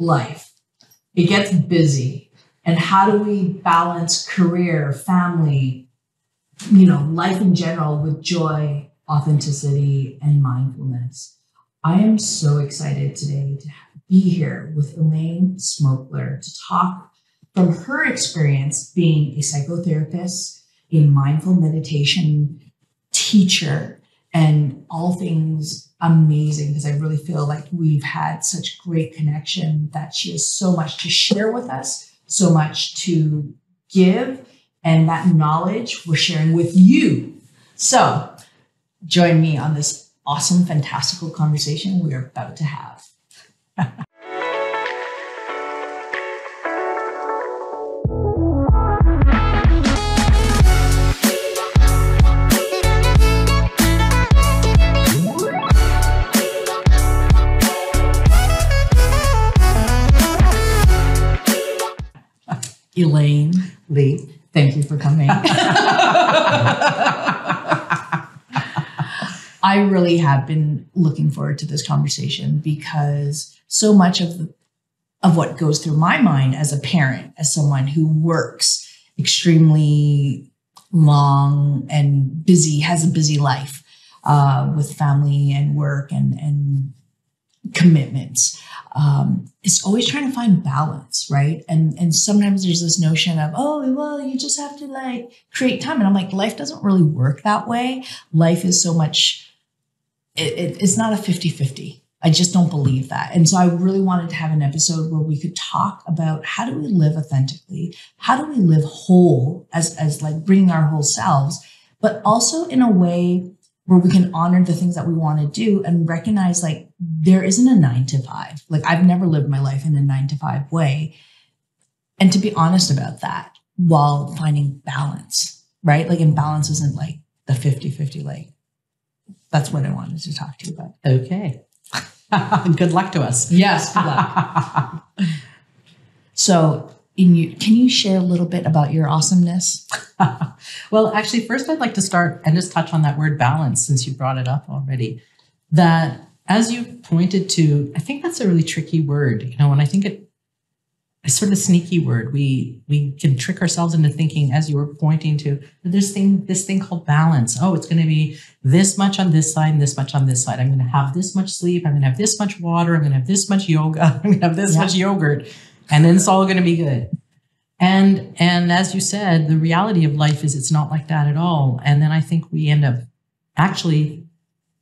life. It gets busy. And how do we balance career, family, you know, life in general with joy, authenticity, and mindfulness? I am so excited today to be here with Elaine Smookler to talk from her experience being a psychotherapist, a mindful meditation teacher, and all things amazing because I really feel like we've had such great connection that she has so much to share with us, so much to give, and that knowledge we're sharing with you. So join me on this awesome, fantastical conversation we're about to have. Elaine, Li. thank you for coming. I really have been looking forward to this conversation because so much of the, of what goes through my mind as a parent, as someone who works extremely long and busy, has a busy life uh, with family and work and and commitments um, is always trying to find balance, right? And and sometimes there's this notion of oh well you just have to like create time, and I'm like life doesn't really work that way. Life is so much. It, it, it's not a 50 50. I just don't believe that. And so I really wanted to have an episode where we could talk about how do we live authentically? How do we live whole as, as like bringing our whole selves, but also in a way where we can honor the things that we want to do and recognize like there isn't a nine to five. Like I've never lived my life in a nine to five way. And to be honest about that while finding balance, right? Like, and balance isn't like the 50 50, like, that's what I wanted to talk to you about. Okay. Good luck to us. Yes, good luck. so, in you, can you share a little bit about your awesomeness? well, actually, first I'd like to start and just touch on that word balance since you brought it up already. That, as you pointed to, I think that's a really tricky word. You know, and I think it a sort of a sneaky word. We we can trick ourselves into thinking, as you were pointing to, this thing this thing called balance. Oh, it's going to be this much on this side and this much on this side. I'm going to have this much sleep. I'm going to have this much water. I'm going to have this much yoga. I'm going to have this Yeah. much yogurt, and then it's all going to be good. And and as you said, the reality of life is it's not like that at all. And then I think we end up actually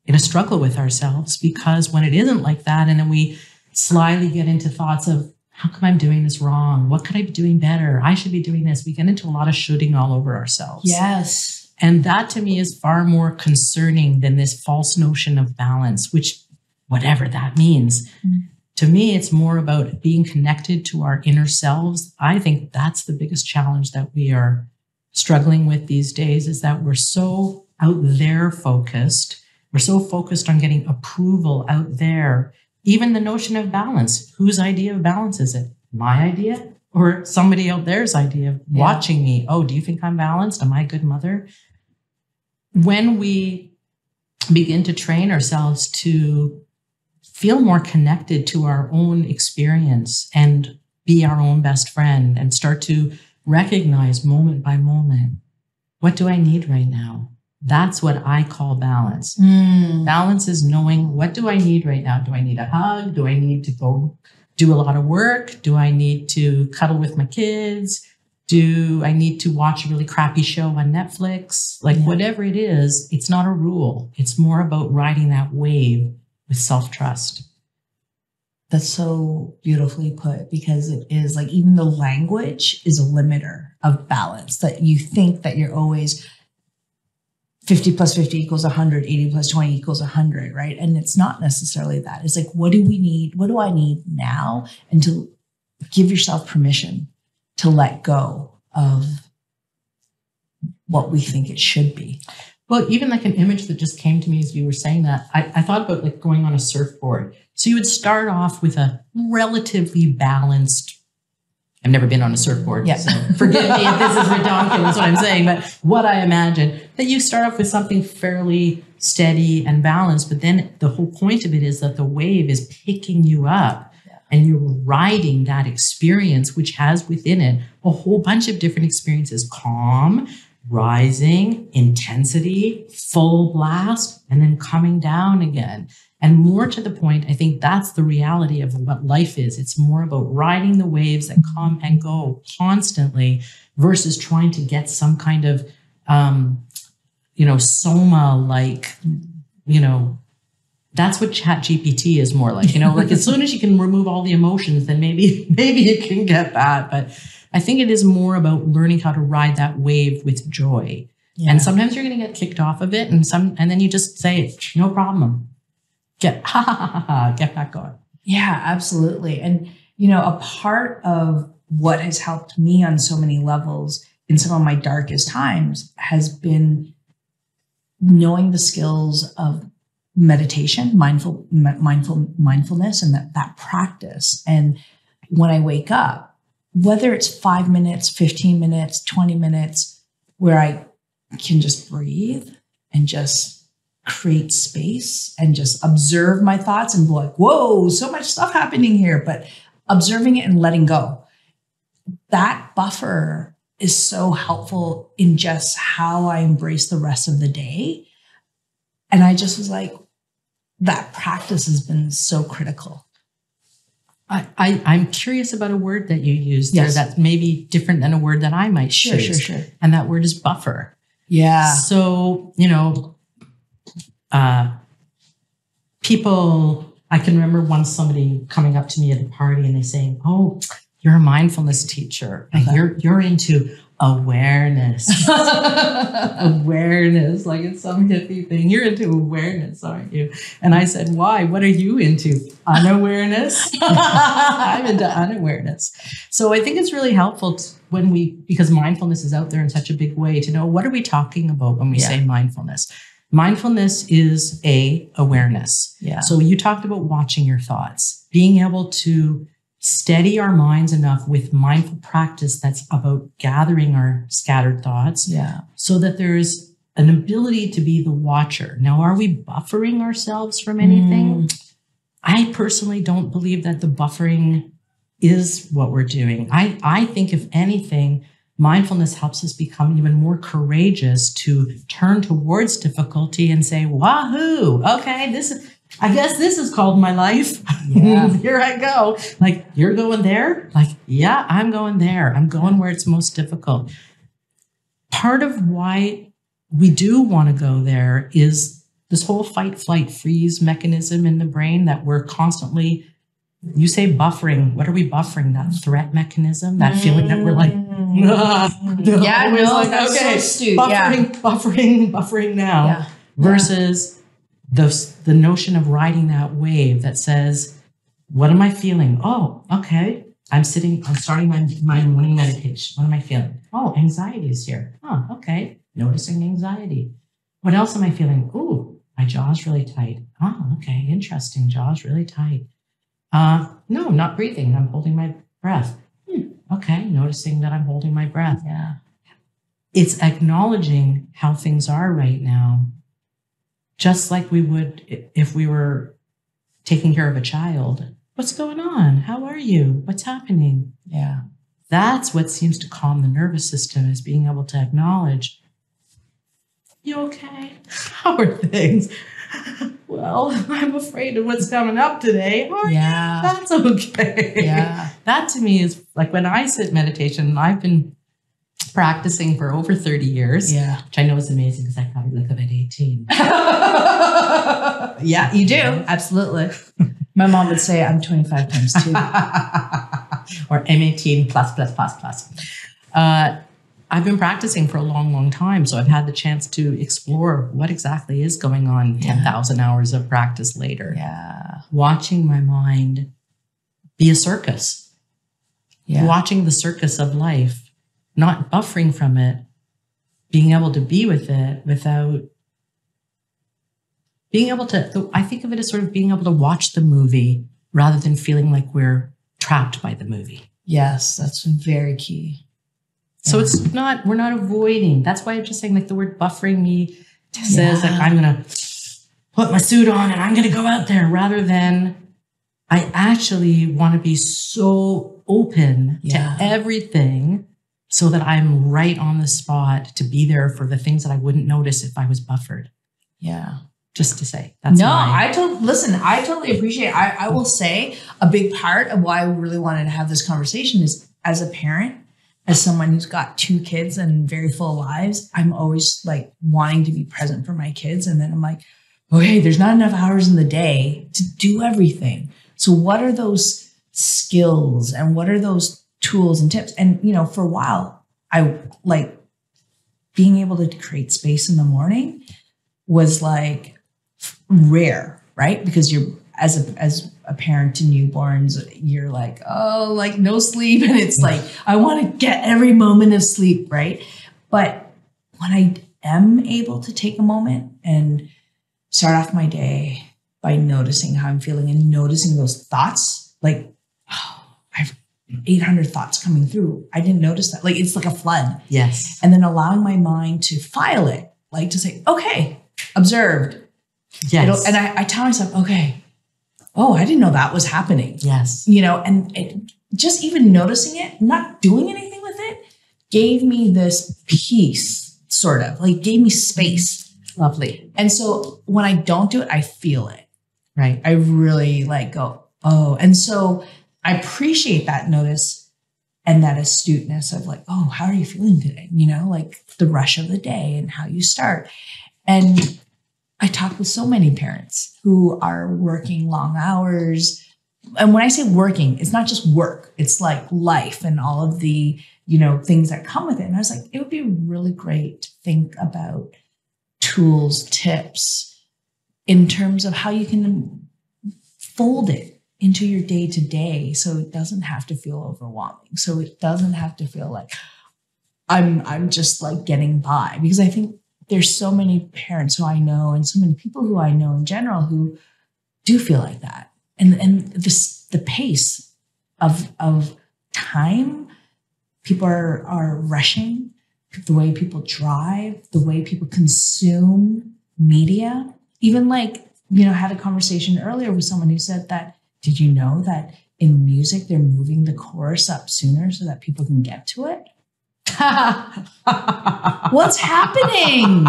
in a struggle with ourselves because when it isn't like that, and then we slyly get into thoughts of how come I'm doing this wrong? What could I be doing better? I should be doing this. We get into a lot of shooting all over ourselves. Yes. And that to me is far more concerning than this false notion of balance, which, whatever that means. Mm. To me, it's more about being connected to our inner selves. I think that's the biggest challenge that we are struggling with these days is that we're so out there focused. We're so focused on getting approval out there. Even the notion of balance. Whose idea of balance is it? My idea or somebody out there's idea of Yeah. watching me? Oh, do you think I'm balanced? Am I a good mother? When we begin to train ourselves to feel more connected to our own experience and be our own best friend and start to recognize moment by moment what do I need right now? That's what I call balance. Mm. Balance is knowing what do I need right now? Do I need a hug? Do I need to go do a lot of work? Do I need to cuddle with my kids? Do I need to watch a really crappy show on Netflix? Like Yeah. whatever it is, it's not a rule. It's more about riding that wave with self-trust. That's so beautifully put because it is like even the language is a limiter of balance that you think that you're always 50 plus 50 equals 100, 80 plus 20 equals 100, right? And it's not necessarily that. It's like, what do we need? What do I need now? And to give yourself permission to let go of what we think it should be. Well, even like an image that just came to me as you were saying that, I, I thought about like going on a surfboard. So you would start off with a relatively balanced. I've never been on a surfboard, Yeah. so forgive me if this is redonkulous what I'm saying, but what I imagine that you start off with something fairly steady and balanced, but then the whole point of it is that the wave is picking you up. Yeah. and you're riding that experience, which has within it a whole bunch of different experiences calm, rising, intensity, full blast, and then coming down again. And more to the point, I think that's the reality of what life is. It's more about riding the waves that come and go constantly versus trying to get some kind of, um, you know, soma like, you know, that's what chat gpt is more like you know like as soon as you can remove all the emotions then maybe maybe it can get bad but i think it is more about learning how to ride that wave with joy yeah. and sometimes you're going to get kicked off of it and some and then you just say no problem get ha ha ha ha get back going yeah absolutely and you know a part of what has helped me on so many levels in some of my darkest times has been knowing the skills of meditation, mindful, mindful, mindfulness, and that, that practice. And when I wake up, whether it's five minutes, 15 minutes, 20 minutes, where I can just breathe and just create space and just observe my thoughts and be like, whoa, so much stuff happening here, but observing it and letting go. That buffer is so helpful in just how I embrace the rest of the day. And I just was like, that practice has been so critical. I, I, am curious about a word that you used yes. there that's maybe different than a word that I might sure, choose. Sure, sure. And that word is buffer. Yeah. So, you know, uh, people, I can remember once somebody coming up to me at a party and they saying, Oh, you're a mindfulness teacher and okay. you're, you're into awareness. awareness, like it's some hippie thing. You're into awareness, aren't you? And I said, Why? What are you into? Unawareness? I'm into unawareness. So I think it's really helpful to, when we, because mindfulness is out there in such a big way, to know what are we talking about when we yeah. say mindfulness? Mindfulness is a awareness. Yeah. So you talked about watching your thoughts, being able to steady our minds enough with mindful practice that's about gathering our scattered thoughts yeah. so that there's an ability to be the watcher. Now are we buffering ourselves from anything? Mm. i personally don't believe that the buffering is what we're doing. I i think if anything mindfulness helps us become even more courageous to turn towards difficulty and say wahoo! Okay this is I guess this is called my life. Yeah. Here I go. Like, you're going there? Like, yeah, I'm going there. I'm going where it's most difficult. Part of why we do want to go there is this whole fight, flight, freeze mechanism in the brain that we're constantly, you say buffering. What are we buffering? That threat mechanism, that mm. feeling that we're like, ah, yeah, no, like, okay, so buffering, yeah. buffering, buffering now yeah. versus the, the notion of riding that wave that says, what am I feeling? Oh, okay. I'm sitting, I'm starting my, my morning meditation. What am I feeling? Oh, anxiety is here. Oh, okay. Noticing anxiety. What else am I feeling? Ooh, my jaw's really tight. Oh, okay. Interesting. Jaw's really tight. Uh, no, I'm not breathing. I'm holding my breath. Hmm. Okay. Noticing that I'm holding my breath. Yeah. It's acknowledging how things are right now just like we would if we were taking care of a child. What's going on? How are you? What's happening? Yeah. That's what seems to calm the nervous system is being able to acknowledge, you okay? How are things? well, I'm afraid of what's coming up today. Are yeah. You? That's okay. Yeah. That to me is like when I sit meditation, I've been practicing for over 30 years. Yeah. Which I know is amazing because I probably look about 18. yeah, you do. Absolutely. My mom would say I'm 25 times two. or M18 plus, plus, plus, plus. Uh, I've been practicing for a long, long time. So I've had the chance to explore what exactly is going on yeah. 10,000 hours of practice later. Yeah. Watching my mind be a circus. Yeah. Watching the circus of life not buffering from it, being able to be with it without being able to, I think of it as sort of being able to watch the movie rather than feeling like we're trapped by the movie. Yes, that's very key. So yeah. it's not, we're not avoiding. That's why I'm just saying, like, the word buffering me says, yeah. like, I'm going to put my suit on and I'm going to go out there rather than I actually want to be so open Yeah. to everything so that I'm right on the spot to be there for the things that I wouldn't notice if I was buffered. Yeah. Just to say, that's no, my- I totally listen. I totally appreciate. I, I will say a big part of why I really wanted to have this conversation is as a parent, as someone who's got two kids and very full lives. I'm always like wanting to be present for my kids, and then I'm like, okay, there's not enough hours in the day to do everything. So what are those skills and what are those tools and tips? And you know, for a while, I like being able to create space in the morning was like rare, right? Because you're as a as a parent to newborns, you're like, oh, like no sleep, and it's like I want to get every moment of sleep, right? But when I am able to take a moment and start off my day by noticing how I'm feeling and noticing those thoughts, like, 800 thoughts coming through. I didn't notice that. Like it's like a flood yes, and then allowing my mind to file it, like to say, okay, observed. yes, and I, I tell myself, okay, oh, I didn't know that was happening. yes, You know, and it, just even noticing it, not doing anything with it, gave me this peace, sort of like gave me space. lovely, And so when I don't do it, I feel it. right? I really like go, oh. And so I appreciate that notice and that astuteness of like, oh, how are you feeling today? You know, like the rush of the day and how you start. And I talk with so many parents who are working long hours. And when I say working, it's not just work, it's like life and all of the, you know, things that come with it. And I was like, it would be really great to think about tools, tips in terms of how you can fold it into your day to day so it doesn't have to feel overwhelming. So it doesn't have to feel like I'm I'm just like getting by because I think there's so many parents who I know and so many people who I know in general who do feel like that. And and this the pace of of time people are are rushing the way people drive, the way people consume media. Even like, you know, had a conversation earlier with someone who said that, did you know that in music they're moving the chorus up sooner so that people can get to it? What's happening?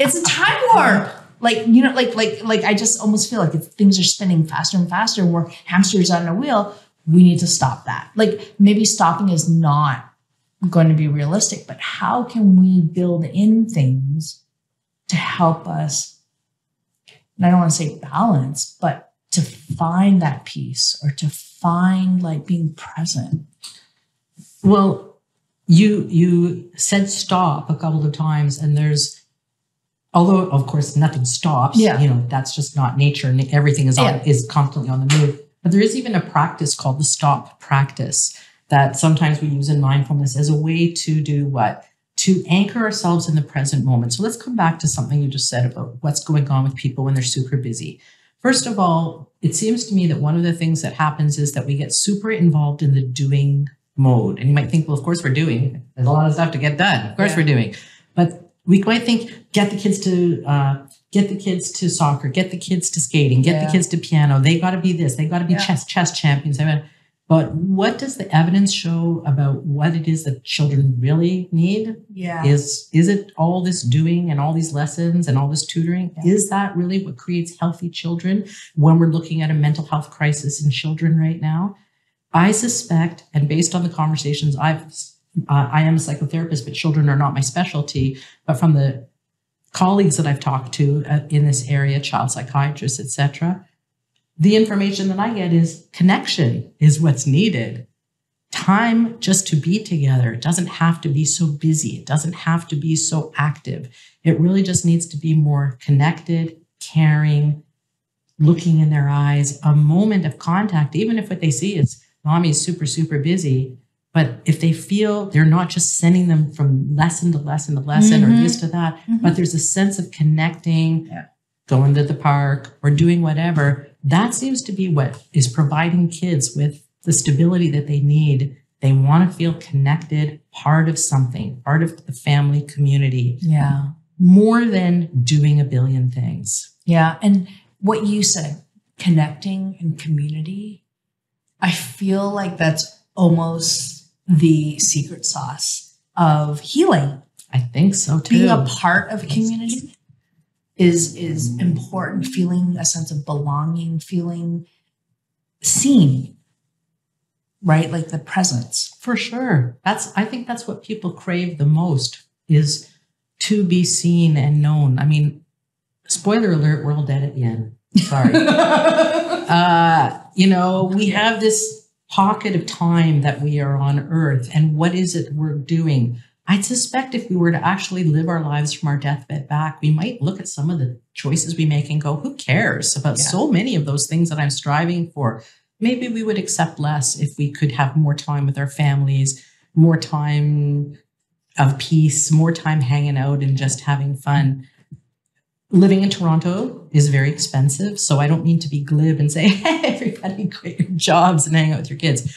It's a time warp. Like, you know, like, like, like I just almost feel like if things are spinning faster and faster and we're hamsters on a wheel, we need to stop that. Like maybe stopping is not going to be realistic, but how can we build in things to help us? And I don't want to say balance, but to find that peace or to find like being present. Well, you you said stop a couple of times, and there's although of course nothing stops. Yeah. You know, that's just not nature and everything is on Yeah. is constantly on the move. But there is even a practice called the stop practice that sometimes we use in mindfulness as a way to do what? To anchor ourselves in the present moment. So let's come back to something you just said about what's going on with people when they're super busy. First of all, it seems to me that one of the things that happens is that we get super involved in the doing mode. And you might think, well, of course we're doing. There's a lot of stuff to get done. Of course Yeah. we're doing. But we might think, get the kids to uh, get the kids to soccer, get the kids to skating, get Yeah. the kids to piano. They got to be this. They got to be Yeah. chess chess champions. I mean, but what does the evidence show about what it is that children really need? Yeah. Is is it all this doing and all these lessons and all this tutoring? Yeah. Is that really what creates healthy children when we're looking at a mental health crisis in children right now? I suspect, and based on the conversations I've, uh, I am a psychotherapist, but children are not my specialty. But from the colleagues that I've talked to uh, in this area, child psychiatrists, etc., the information that I get is connection is what's needed. Time just to be together. It doesn't have to be so busy. It doesn't have to be so active. It really just needs to be more connected, caring, looking in their eyes, a moment of contact, even if what they see is mommy's super, super busy. But if they feel they're not just sending them from lesson to lesson to lesson or Mhm. this to that, Mhm. but there's a sense of connecting, Yeah. going to the park or doing whatever, that seems to be what is providing kids with the stability that they need. They want to feel connected, part of something, part of the family community, Yeah. more than doing a billion things. Yeah. And what you said, connecting and community, I feel like that's almost the secret sauce of healing. I think so too. Being a part of a community is is important. Feeling a sense of belonging, feeling seen, right? Like the presence. For sure. That's I think that's what people crave the most is to be seen and known. I mean, spoiler alert, we're all dead at the end. Sorry. uh, you know, we have this pocket of time that we are on earth and what is it we're doing? I'd suspect if we were to actually live our lives from our deathbed back, we might look at some of the choices we make and go, who cares about yeah. so many of those things that I'm striving for? Maybe we would accept less if we could have more time with our families, more time of peace, more time hanging out and just having fun. Living in Toronto is very expensive. So I don't mean to be glib and say, hey, everybody quit your jobs and hang out with your kids.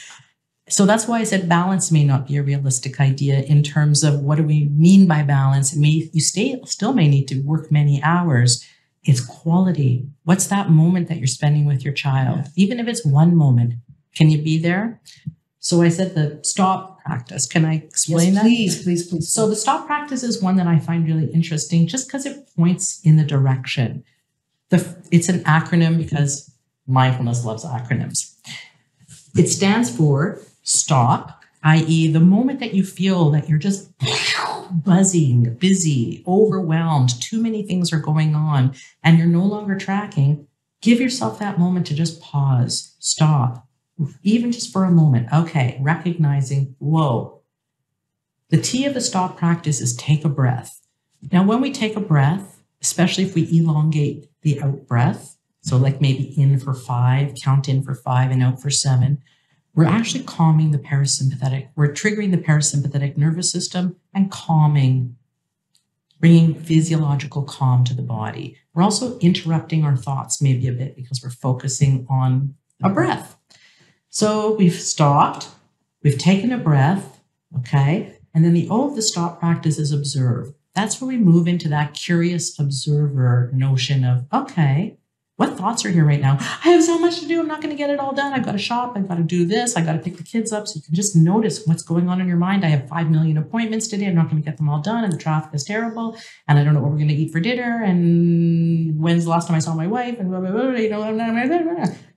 So that's why I said balance may not be a realistic idea in terms of what do we mean by balance. It may you stay still may need to work many hours. It's quality. What's that moment that you're spending with your child? Yeah. Even if it's one moment, can you be there? So I said the stop practice. Can I explain yes, please, that? Please, please, please. So the stop practice is one that I find really interesting just because it points in the direction. The, it's an acronym because mindfulness loves acronyms. It stands for stop, i.e., the moment that you feel that you're just buzzing, busy, overwhelmed, too many things are going on, and you're no longer tracking, give yourself that moment to just pause, stop, even just for a moment. Okay, recognizing, whoa. The T of the stop practice is take a breath. Now, when we take a breath, especially if we elongate the out breath, so like maybe in for five, count in for five and out for seven, we're actually calming the parasympathetic. We're triggering the parasympathetic nervous system and calming, bringing physiological calm to the body. We're also interrupting our thoughts maybe a bit because we're focusing on a breath. So we've stopped, we've taken a breath, okay? And then the O of the stop practice is observe. That's where we move into that curious observer notion of, okay, what thoughts are here right now? I have so much to do. I'm not going to get it all done. I've got to shop. I've got to do this. I've got to pick the kids up. So you can just notice what's going on in your mind. I have 5 million appointments today. I'm not going to get them all done. And the traffic is terrible. And I don't know what we're going to eat for dinner. And when's the last time I saw my wife? And blah, blah, blah, you know,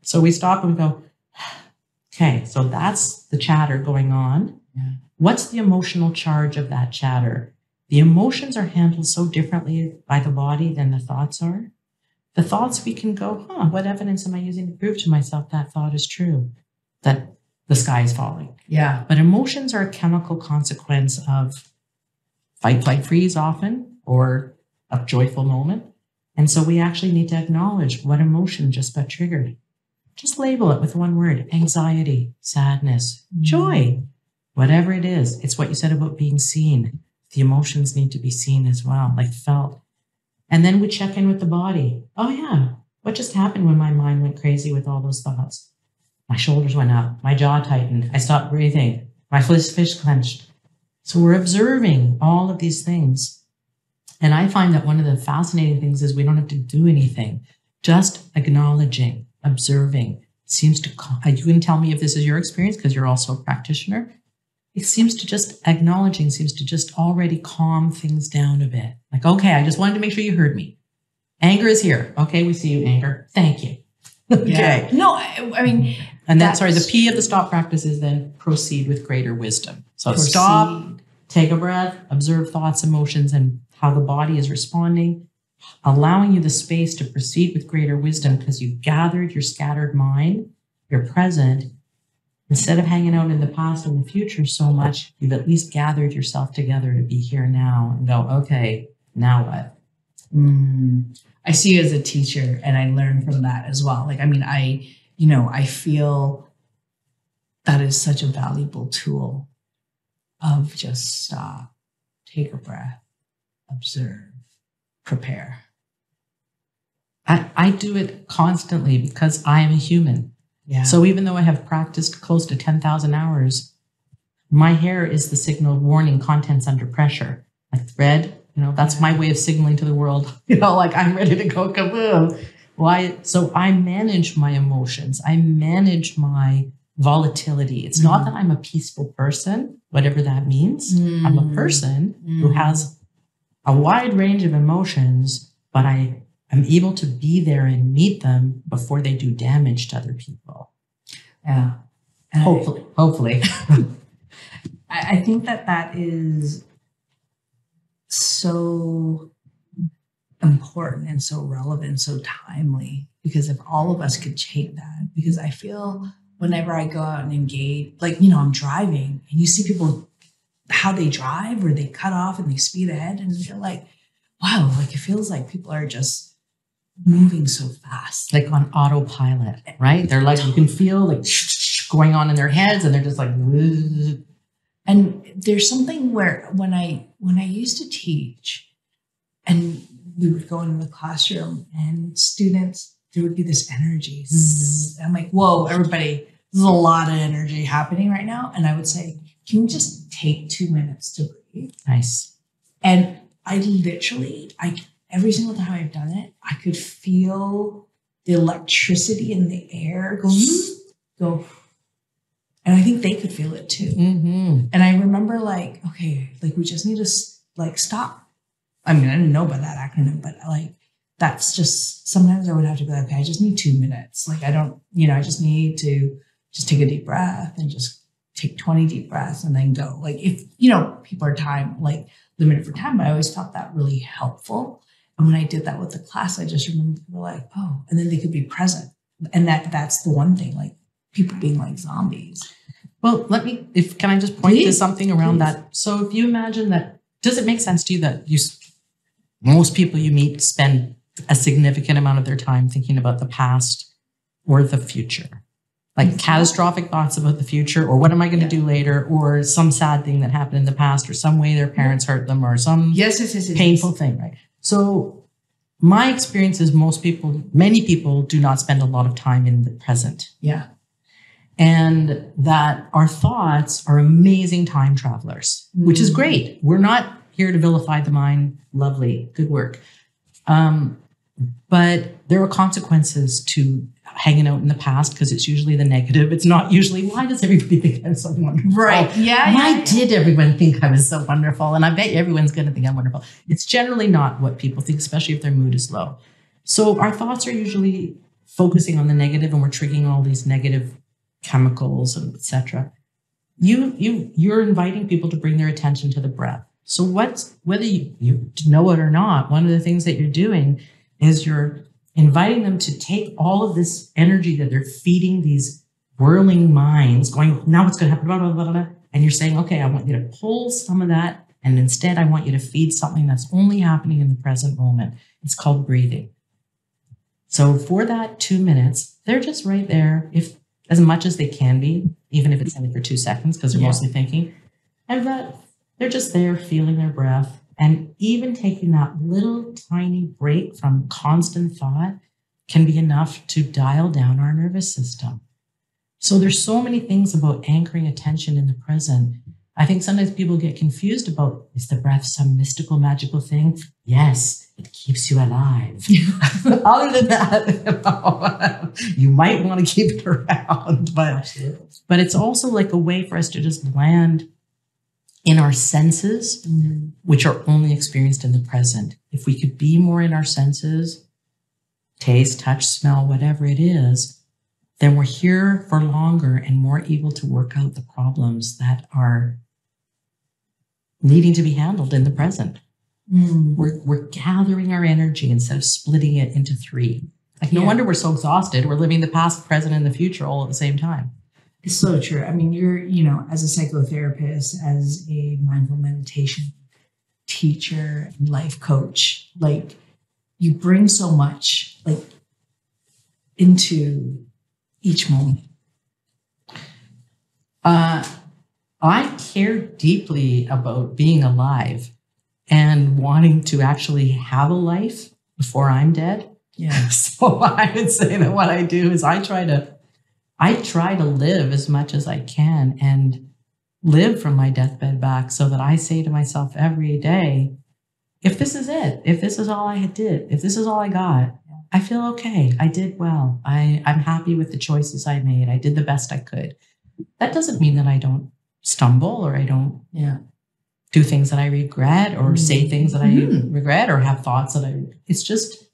so we stop and we go, Okay, so that's the chatter going on. Yeah. What's the emotional charge of that chatter? The emotions are handled so differently by the body than the thoughts are. The thoughts, we can go, huh, what evidence am I using to prove to myself that thought is true? That the sky is falling. Yeah. But emotions are a chemical consequence of fight, flight, freeze often, or a joyful moment. And so we actually need to acknowledge what emotion just got triggered. Just label it with one word anxiety, sadness, mm-hmm. joy, whatever it is. It's what you said about being seen. The emotions need to be seen as well, like felt. And then we check in with the body. Oh, yeah. What just happened when my mind went crazy with all those thoughts? My shoulders went up, my jaw tightened, I stopped breathing, my fist clenched. So we're observing all of these things. And I find that one of the fascinating things is we don't have to do anything, just acknowledging observing seems to uh, you can tell me if this is your experience because you're also a practitioner it seems to just acknowledging seems to just already calm things down a bit. Like okay i just wanted to make sure you heard me. Anger is here. Okay we see you anger. Thank you. Okay. Yeah. no I, I, mean and then sorry the p of the stop practice is then proceed with greater wisdom. So proceed. stop take a breath observe thoughts emotions and how the body is responding allowing you the space to proceed with greater wisdom because you've gathered your scattered mind, your present. Instead of hanging out in the past and the future so much, you've at least gathered yourself together to be here now and go, okay, now what? Mm. I see you as a teacher and I learn from that as well. Like, I mean, I, you know, I feel that is such a valuable tool of just stop, take a breath, observe prepare. I, I do it constantly because I am a human. Yeah. So even though I have practiced close to 10,000 hours, my hair is the signal warning contents under pressure. Like red, you know, that's my way of signaling to the world, you know, like I'm ready to go kaboom. Why? So I manage my emotions. I manage my volatility. It's not Mhm. that I'm a peaceful person, whatever that means. I'm a Mm. person who Mm. has a wide range of emotions, but I am able to be there and meet them before they do damage to other people. Yeah. And I- Hopefully, hopefully. I, I think that that is so important and so relevant, so timely. Because if all of us could take that, because I feel whenever I go out and engage, like, you know, I'm driving and you see people how they drive or they cut off and they speed ahead and you're like, wow, like it feels like people are just moving so fast. like on autopilot, right? They're like, you can feel like going on in their heads and they're just like, and there's something where when i when i used to teach and we would go into the classroom and students there would be this energy mm-hmm. i'm like whoa everybody there's a lot of energy happening right now and i would say can we just take two minutes to breathe nice. and i literally i every single time i've done it i could feel the electricity in the air go go and i think they could feel it too Mm-hmm. and I remember like, okay, like we just need to like stop. I mean, I didn't know about that acronym, but like that's just sometimes I would have to be like, okay, I just need two minutes. Like I don't, you know, I just need to just take a deep breath and just take 20 deep breaths and then go. Like if, you know, people are time like limited for time, but I always felt that really helpful. And when I did that with the class, I just remember people like, oh, and then they could be present. And that that's the one thing, like people being like zombies. Well, let me, if, can I just point to something around please. that? So if you imagine that, does it make sense to you that you, most people you meet spend a significant amount of their time thinking about the past or the future? Like Exactly. catastrophic thoughts about the future, or what am I going to Yeah. do later, or some sad thing that happened in the past, or some way their parents hurt them, or some Yes, yes, yes, yes. painful thing, right? So my experience is most people, many people do not spend a lot of time in the present. Yeah. And that our thoughts are amazing time travelers, which is Mm. great. We're not here to vilify the mind. Lovely. Good work. Um, but there are consequences to hanging out in the past because it's usually the negative. It's not usually, why does everybody think I'm so wonderful? Right. Yeah. Why yeah. did everyone think I was so wonderful? And I bet you everyone's going to think I'm wonderful. It's generally not what people think, especially if their mood is low. So our thoughts are usually focusing on the negative, and we're triggering all these negative chemicals and etc. You you you're inviting people to bring their attention to the breath. So what's whether you, you know it or not, one of the things that you're doing is you're inviting them to take all of this energy that they're feeding these whirling minds, going, now what's going to happen, blah, blah, blah, blah. And you're saying, okay, I want you to pull some of that. And instead, I want you to feed something that's only happening in the present moment. It's called breathing. So for that two minutes, they're just right there, if as much as they can be, even if it's only for two seconds, because they're Yeah. mostly thinking. And that they're just there feeling their breath and even taking that little tiny break from constant thought can be enough to dial down our nervous system. So there's so many things about anchoring attention in the present. I think sometimes people get confused about is the breath some mystical, magical thing? Yes, it keeps you alive. Other than that, you might want to keep it around, but Absolutely. but it's also like a way for us to just land in our senses Mhm. which are only experienced in the present. If we could be more in our senses, taste, touch, smell, whatever it is, then we're here for longer and more able to work out the problems that are needing to be handled in the present. Mm. We're, we're gathering our energy instead of splitting it into three. Like, no Yeah. wonder we're so exhausted. We're living the past, present, and the future all at the same time. It's so true. I mean, you're, you know, as a psychotherapist, as a mindful meditation teacher, and life coach, like you bring so much like into each moment. Uh, I care deeply about being alive and wanting to actually have a life before I'm dead. Yeah. So I would say that what I do is I try to I try to live as much as I can and live from my deathbed back so that I say to myself every day, if this is it, if this is all I did, if this is all I got, I feel okay. I did well. I, I'm happy with the choices I made. I did the best I could. That doesn't mean that I don't stumble or I don't Yeah. do things that I regret or say things that I Mhm. regret or have thoughts that I it's just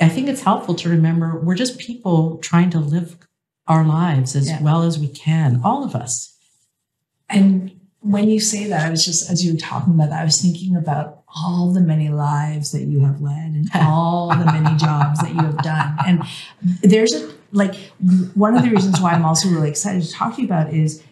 I think it's helpful to remember we're just people trying to live our lives as Yeah. well as we can, all of us. And when you say that, I was just, as you were talking about that, I was thinking about all the many lives that you have led and all the many jobs that you have done. And there's a, like, one of the reasons why I'm also really excited to talk to you about is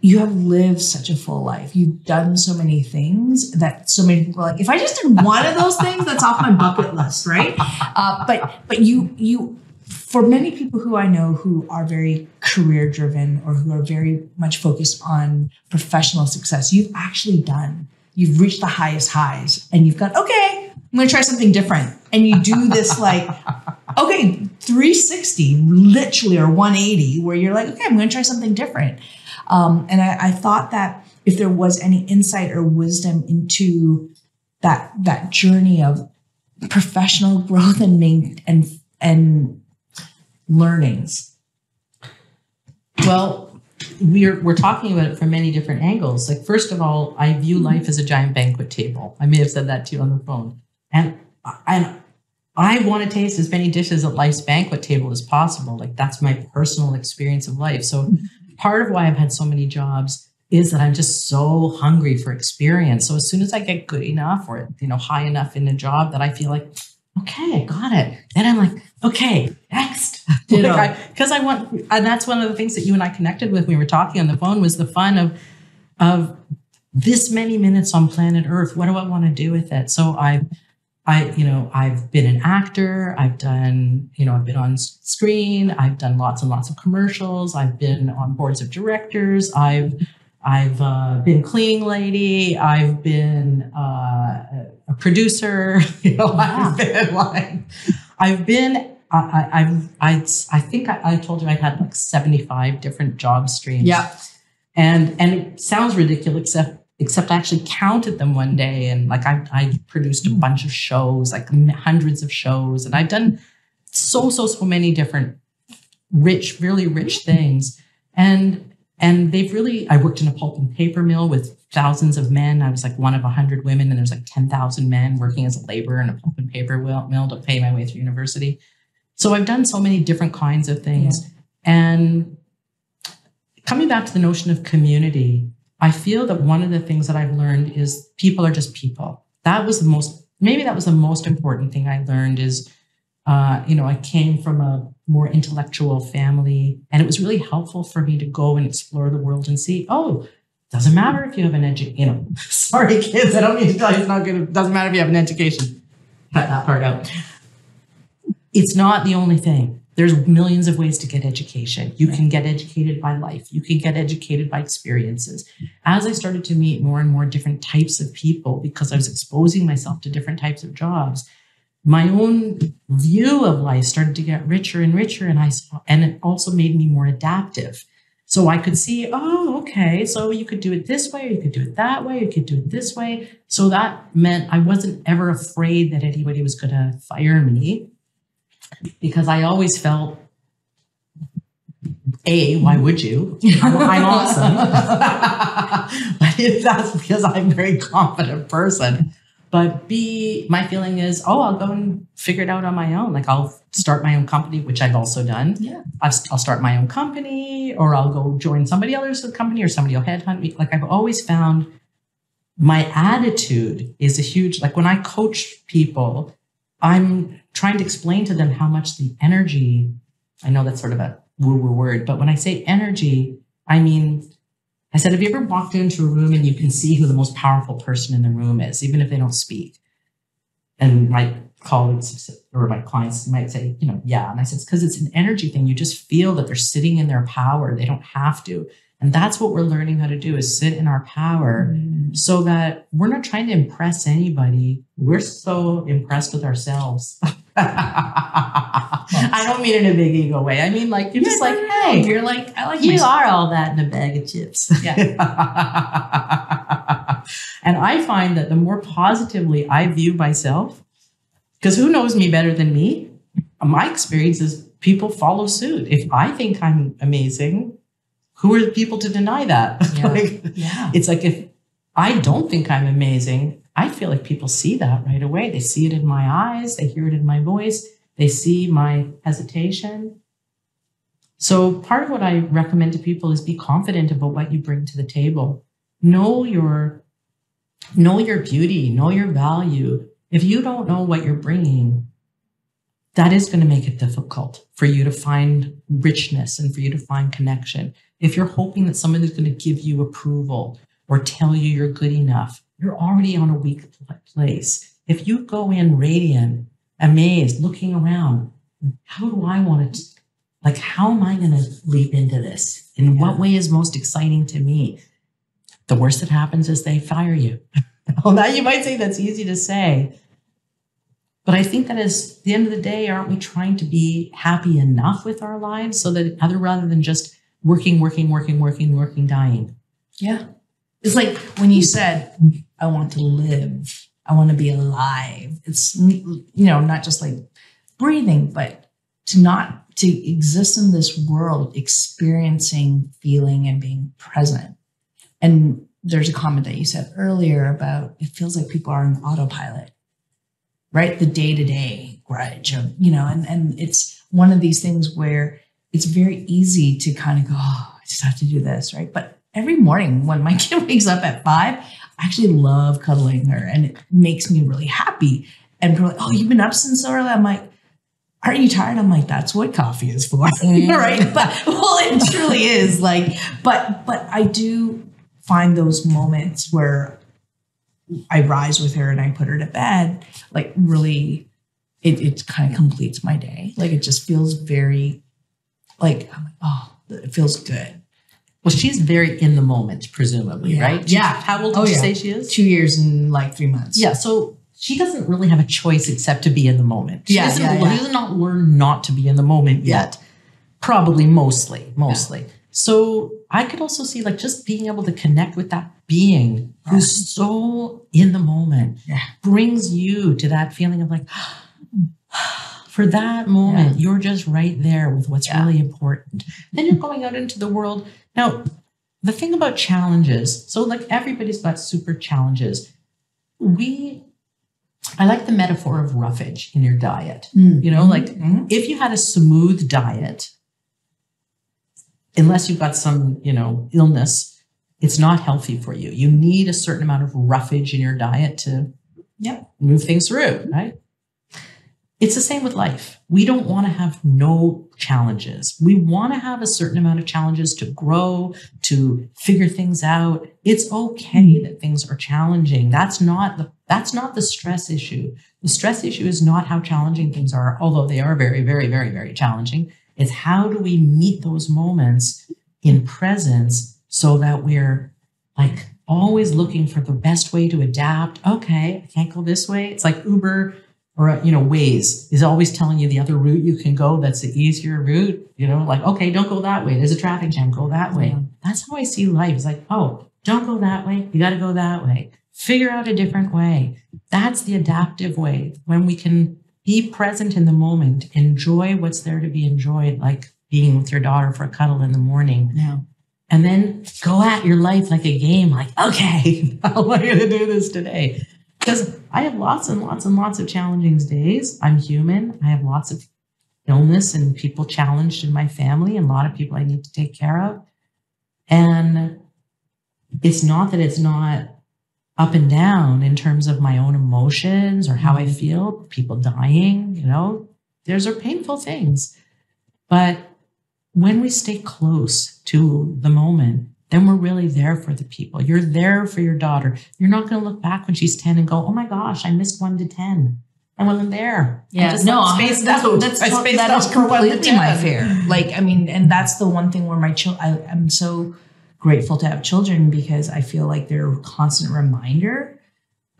you have lived such a full life. You've done so many things that so many people are like, if I just did one of those things, that's off my bucket list, right? Uh, but but you you for many people who I know who are very career driven or who are very much focused on professional success, you've actually done, you've reached the highest highs and you've gone, okay, I'm going to try something different. And you do this like, okay, 360, literally, or 180, where you're like, okay, I'm going to try something different. Um, and I, I thought that if there was any insight or wisdom into that that journey of professional growth and and and learnings. Well, we're we're talking about it from many different angles. Like first of all, I view mm-hmm. life as a giant banquet table. I may have said that to you on the phone. And and I want to taste as many dishes at life's banquet table as possible. Like that's my personal experience of life. So mm-hmm. part of why I've had so many jobs is that I'm just so hungry for experience. So as soon as I get good enough or you know high enough in a job that I feel like okay, I got it. Then I'm like, okay, next. Because I want, and that's one of the things that you and I connected with when we were talking on the phone was the fun of, of this many minutes on planet Earth. What do I want to do with it? So I, I, you know, I've been an actor. I've done, you know, I've been on screen. I've done lots and lots of commercials. I've been on boards of directors. I've, I've uh, been cleaning lady. I've been uh, a producer. You know, I've been like, I've been. I, I, I've, I, I think I, I told you I had like seventy five different job streams. Yeah. And and it sounds ridiculous, except except I actually counted them one day, and like I I produced a bunch of shows, like hundreds of shows, and I've done so so so many different rich, really rich things, and and they've really. I worked in a pulp and paper mill with thousands of men. I was like one of a hundred women, and there's like ten thousand men working as a laborer in a pulp and paper mill to pay my way through university. So I've done so many different kinds of things, and coming back to the notion of community, I feel that one of the things that I've learned is people are just people. That was the most, maybe that was the most important thing I learned is, uh, you know, I came from a more intellectual family and it was really helpful for me to go and explore the world and see, oh, doesn't matter if you have an education, you know, sorry kids, I don't mean to tell you it's not good. It doesn't matter if you have an education. Cut that part out. It's not the only thing. There's millions of ways to get education. You can get educated by life. You can get educated by experiences. As I started to meet more and more different types of people, because I was exposing myself to different types of jobs, my own view of life started to get richer and richer. And I saw, and it also made me more adaptive. So I could see, oh, okay, so you could do it this way, or you could do it that way, you could do it this way. So that meant I wasn't ever afraid that anybody was going to fire me because I always felt, A, why would you? I'm, I'm awesome. but if that's because I'm a very confident person. But B, my feeling is, oh, I'll go and figure it out on my own. Like I'll start my own company, which I've also done. Yeah. I've, I'll start my own company or I'll go join somebody else's company or somebody will headhunt me. Like I've always found my attitude is a huge, like when I coach people, I'm trying to explain to them how much the energy, I know that's sort of a woo woo word, but when I say energy, I mean, I said, have you ever walked into a room and you can see who the most powerful person in the room is, even if they don't speak? And my colleagues or my clients might say, you know, yeah. And I said, it's because it's an energy thing. You just feel that they're sitting in their power. They don't have to. And that's what we're learning how to do is sit in our power mm-hmm. so that we're not trying to impress anybody. We're so impressed with ourselves. I don't mean in a big ego way. I mean, like, you're just like, hey, you're like, I like you myself. are all that in a bag of chips. Yeah. and I find that the more positively I view myself, Because who knows me better than me? My experience is people follow suit. If I think I'm amazing, who are the people to deny that? Yeah. like, Yeah. it's like if I don't think I'm amazing, I feel like people see that right away. They see it in my eyes, they hear it in my voice, they see my hesitation. So, part of what I recommend to people is be confident about what you bring to the table. Know your know your beauty, know your value. If you don't know what you're bringing, that is going to make it difficult for you to find richness and for you to find connection. If you're hoping that someone is going to give you approval or tell you you're good enough, you're already on a weak place. If you go in radiant, amazed, looking around, how do I want to, like, how am I going to leap into this? In what way is most exciting to me? The worst that happens is they fire you. well, now you might say that's easy to say. But I think that is the end of the day, aren't we trying to be happy enough with our lives so that other rather than just working, working, working, working, working, dying? Yeah. It's like when you said, I want to live, I want to be alive. It's, you know, not just like breathing, but to not, to exist in this world, experiencing, feeling, and being present. And there's a comment that you said earlier about it feels like people are on autopilot, right? The day to day grudge of, you know, and, and it's one of these things where it's very easy to kind of go, oh, I just have to do this, right? But every morning when my kid wakes up at five, I actually love cuddling her and it makes me really happy. And people are like, oh, you've been up since so early. I'm like, aren't you tired? I'm like, that's what coffee is for. Mm. right. But well, it truly is like, but but I do find those moments where I rise with her and I put her to bed, like really it, it kind of completes my day. Like it just feels very like I'm like, oh, it feels good. Well, she's very in the moment, presumably, Yeah. right? She's- Yeah. How old did Oh, you yeah. say she is? Two years and like three months. Yeah. So she doesn't really have a choice except to be in the moment. She Yeah, doesn't, yeah, yeah. she does not learn not to be in the moment yet. Probably mostly, mostly. So I could also see like just being able to connect with that being who's so in the moment Yeah. brings you to that feeling of like, for that moment, you're just right there with what's Yeah. really important. Then you're going out into the world. Now, the thing about challenges, so like everybody's got super challenges. We, I like the metaphor of roughage in your diet. You know, like Mhm. if you had a smooth diet, unless you've got some, you know, illness, it's not healthy for you. You need a certain amount of roughage in your diet to Yep. move things through, right? It's the same with life. We don't want to have no challenges. We want to have a certain amount of challenges to grow, to figure things out. It's okay hmm. that things are challenging. That's not the that's not the stress issue. The stress issue is not how challenging things are, although they are very, very, very, very challenging. It's how do we meet those moments in presence so that we're like always looking for the best way to adapt. Okay, I can't go this way. It's like Uber or you know Waze is always telling you the other route you can go. That's the easier route. You know, like okay, don't go that way. There's a traffic jam. Go that way. Yeah. That's how I see life. It's like oh, don't go that way. You got to go that way. Figure out a different way. That's the adaptive way when we can be present in the moment, enjoy what's there to be enjoyed, like being with your daughter for a cuddle in the morning Yeah. and then go at your life like a game like okay how am i going to do this today because i have lots and lots and lots of challenging days. I'm human. I have lots of illness and people challenged in my family and a lot of people i need to take care of. And it's not that it's not up and down in terms of my own emotions or how i mm-hmm. feel people dying you know? Those are painful things. But when we stay close to the moment, then we're really there for the people. You're there for your daughter. You're not going to look back when she's 10 and go, oh my gosh, I missed one to 10. I wasn't there. I Yeah, just no, spaced that's, out. that's I to- spaced that out is for one to completely my fear. Like, I mean, and that's the one thing where my child, I'm so grateful to have children because I feel like they're a constant reminder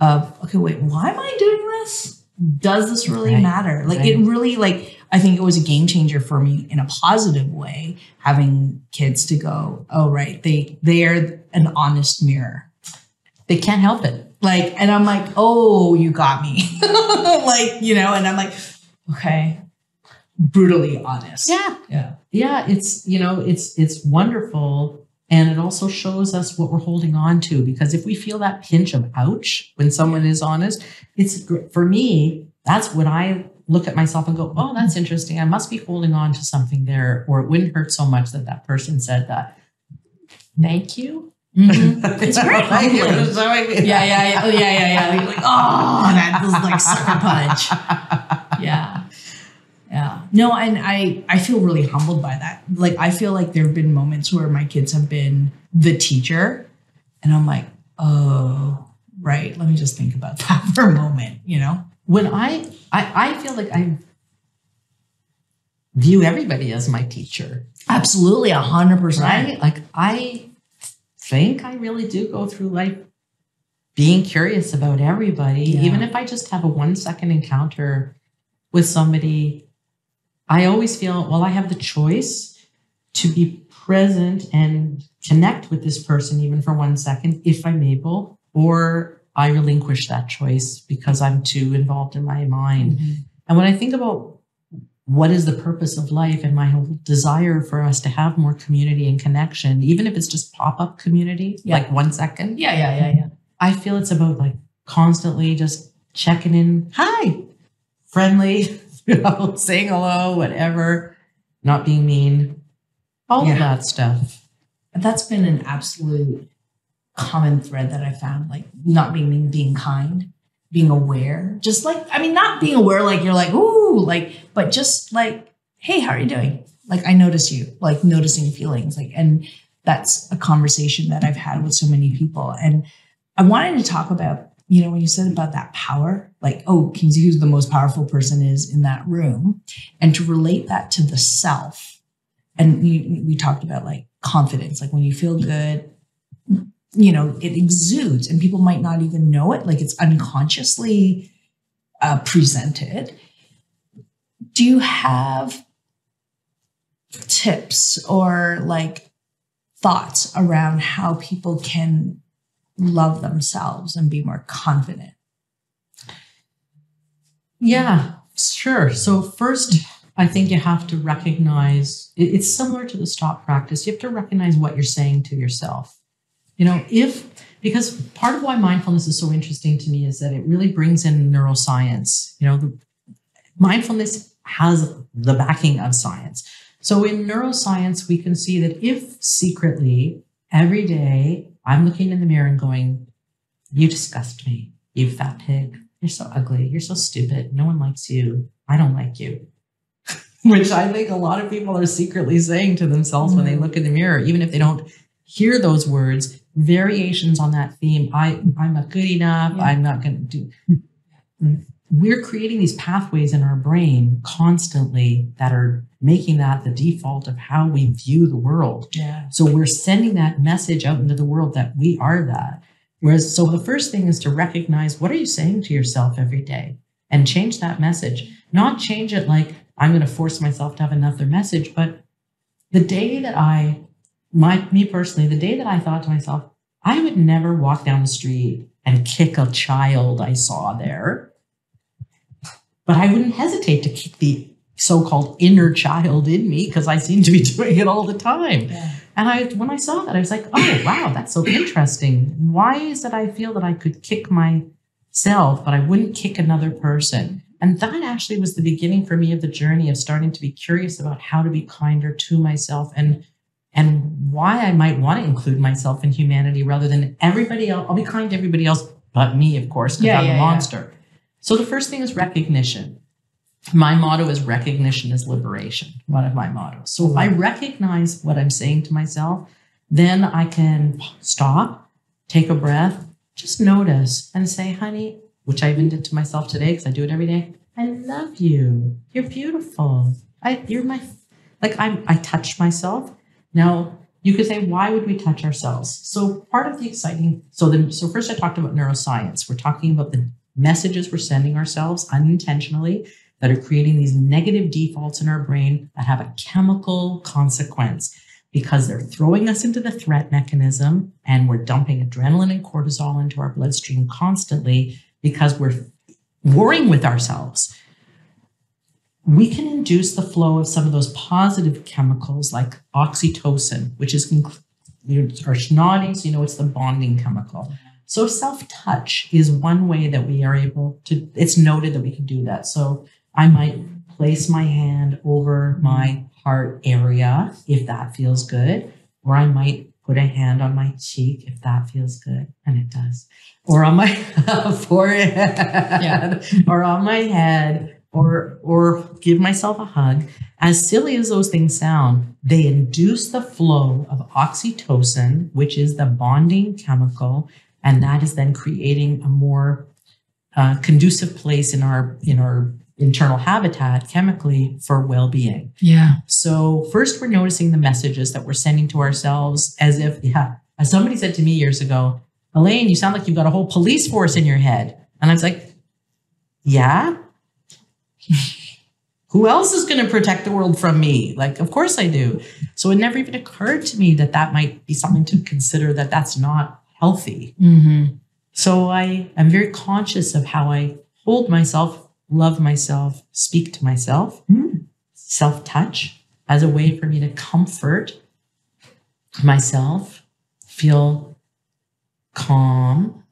of, okay, wait, why am I doing this? Does this really Right, matter? Like, it really, like, I think it was a game changer for me in a positive way, having kids to go, oh, right, they they are an honest mirror. They can't help it. Like, and I'm like, oh, you got me. like, you know, and I'm like, okay, brutally honest. Yeah. Yeah. Yeah. It's, you know, it's, it's wonderful. And it also shows us what we're holding on to because if we feel that pinch of ouch when someone is honest, it's for me, that's what I look at myself and go, oh, that's interesting. I must be holding on to something there, or it wouldn't hurt so much that that person said that. Thank you. Mhm. It's very Like, humbling. was showing me Yeah, yeah, yeah. Oh, yeah, yeah, yeah. You're like, oh, that was like sucker punch. Yeah. Yeah. No, and I I feel really humbled by that. Like I feel like there have been moments where my kids have been the teacher and I'm like, "Oh, right. Let me just think about that for a moment, you know?" When I, I I feel like I view everybody as my teacher, Absolutely, a 100%. right? Like I think I really do go through life being curious about everybody, Yeah. even if I just have a one second encounter with somebody. I always feel well, I have the choice to be present and connect with this person even for one second if I'm able, or I relinquish that choice because I'm too involved in my mind. Mhm. And when I think about what is the purpose of life and my whole desire for us to have more community and connection, even if it's just pop up community, Yeah. like one second, Yeah, yeah, yeah, yeah. I feel it's about like constantly just checking in, hi, friendly, you know, saying hello, whatever, not being mean, all Yeah. of that stuff. That's been an absolute common thread that I found, like not being being kind, being aware. Just like, I mean, not being aware, like you're like, ooh, like, but just like, hey, how are you doing? Like, I notice you, like noticing feelings. Like, and that's a conversation that I've had with so many people. And I wanted to talk about, you know, when you said about that power, like, oh, can you see who's the most powerful person is in that room? And to relate that to the self. And you, we talked about like confidence, like when you feel good, you know, it exudes and people might not even know it, like it's unconsciously uh, presented. Do you have tips or like thoughts around how people can love themselves and be more confident? Yeah, sure. So first, I think you have to recognize it's similar to the stop practice. You have to recognize what you're saying to yourself. You know, if because part of why mindfulness is so interesting to me is that it really brings in neuroscience. You know, the, mindfulness has the backing of science. So in neuroscience, we can see that if secretly every day I'm looking in the mirror and going, "You disgust me, you fat pig. You're so ugly. You're so stupid. No one likes you. I don't like you." Which I think a lot of people are secretly saying to themselves when they Mm. look in the mirror, even if they don't hear those words, variations on that theme. I, I'm not good enough. Yeah. I'm not going to do. We're creating these pathways in our brain constantly that are making that the default of how we view the world. Yeah. So we're sending that message out into the world that we are that. Whereas, so the first thing is to recognize what are you saying to yourself every day and change that message. Not change it like I'm going to force myself to have another message, but the day that I, my me personally, the day that I thought to myself, I would never walk down the street and kick a child I saw there, but I wouldn't hesitate to kick the so-called inner child in me because I seem to be doing it all the time. Yeah. And I, when I saw that, I was like, oh, wow, that's so interesting. Why is it I feel that I could kick myself, but I wouldn't kick another person? And that actually was the beginning for me of the journey of starting to be curious about how to be kinder to myself and and why I might want to include myself in humanity rather than everybody else. I'll be kind to everybody else but me, of course, because Yeah, I'm yeah, a yeah. monster. So the first thing is recognition. My motto is recognition is liberation, one of my mottos. So if I mm-hmm. recognize what I'm saying to myself, then I can stop, take a breath, just notice and say, honey, which I even did to myself today because I do it every day. I love you. You're beautiful. I you're my like I'm I touch myself. Now you could say, why would we touch ourselves? So part of the exciting, so then so first I talked about neuroscience. We're talking about the messages we're sending ourselves unintentionally that are creating these negative defaults in our brain that have a chemical consequence. because they're throwing us into the threat mechanism and we're dumping adrenaline and cortisol into our bloodstream constantly because we're warring with ourselves. We can induce the flow of some of those positive chemicals like oxytocin, which is our schnodding, you know, it's the bonding chemical. So self touch is one way that we are able to, it's noted that we can do that. So I might place my hand over my heart area if that feels good, or I might put a hand on my cheek if that feels good, and it does, or on my forehead, yeah. or on my head, or or give myself a hug. As silly as those things sound, they induce the flow of oxytocin, which is the bonding chemical, and that is then creating a more uh, conducive place in our in our internal habitat chemically for well-being. Yeah. So first we're noticing the messages that we're sending to ourselves as if, yeah, as somebody said to me years ago, Elaine, you sound like you've got a whole police force in your head. And I was like, yeah. Who else is going to protect the world from me? Like, of course I do. So it never even occurred to me that that might be something to consider that that's not healthy. Mm-hmm. So I am very conscious of how I hold myself love myself, speak to myself, mm. self touch as a way for me to comfort myself, feel calm.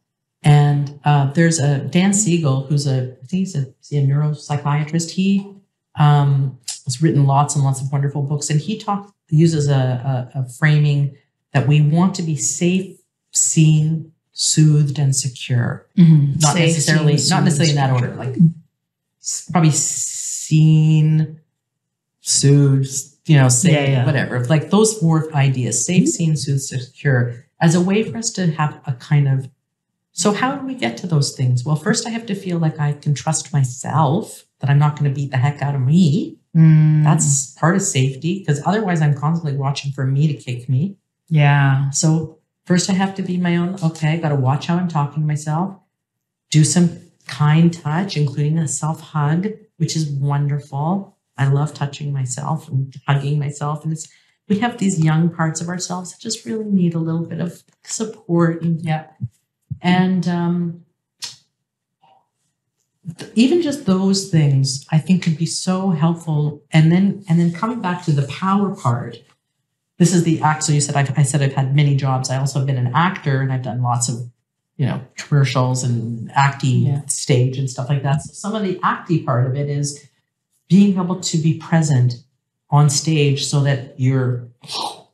And uh, there's a Dan Siegel, who's a, He's a, he a neuropsychiatrist. He um, has written lots and lots of wonderful books, and he talks uses a, a, a framing that we want to be safe, seen, soothed, and secure. Mm-hmm. Not safe, necessarily, seen, not necessarily in that order. Like probably seen, soothed, you know, safe, yeah, yeah. whatever. Like those four ideas, safe, mm-hmm. seen, soothed, secure, as a way for us to have a kind of so how do we get to those things? Well, first I have to feel like I can trust myself, that I'm not going to beat the heck out of me. Mm. That's part of safety because otherwise I'm constantly watching for me to kick me. Yeah. So first I have to be my own, okay, I got to watch how I'm talking to myself, do some kind touch, including a self hug, which is wonderful. I love touching myself and hugging myself. And it's, we have these young parts of ourselves that just really need a little bit of support. And, yeah. And um, even just those things, I think could be so helpful. And then, and then coming back to the power part, this is the act. So you said I've, I said I've had many jobs. I also have been an actor and I've done lots of you know, commercials and acting yeah. stage and stuff like that. So some of the acting part of it is being able to be present on stage so that you're,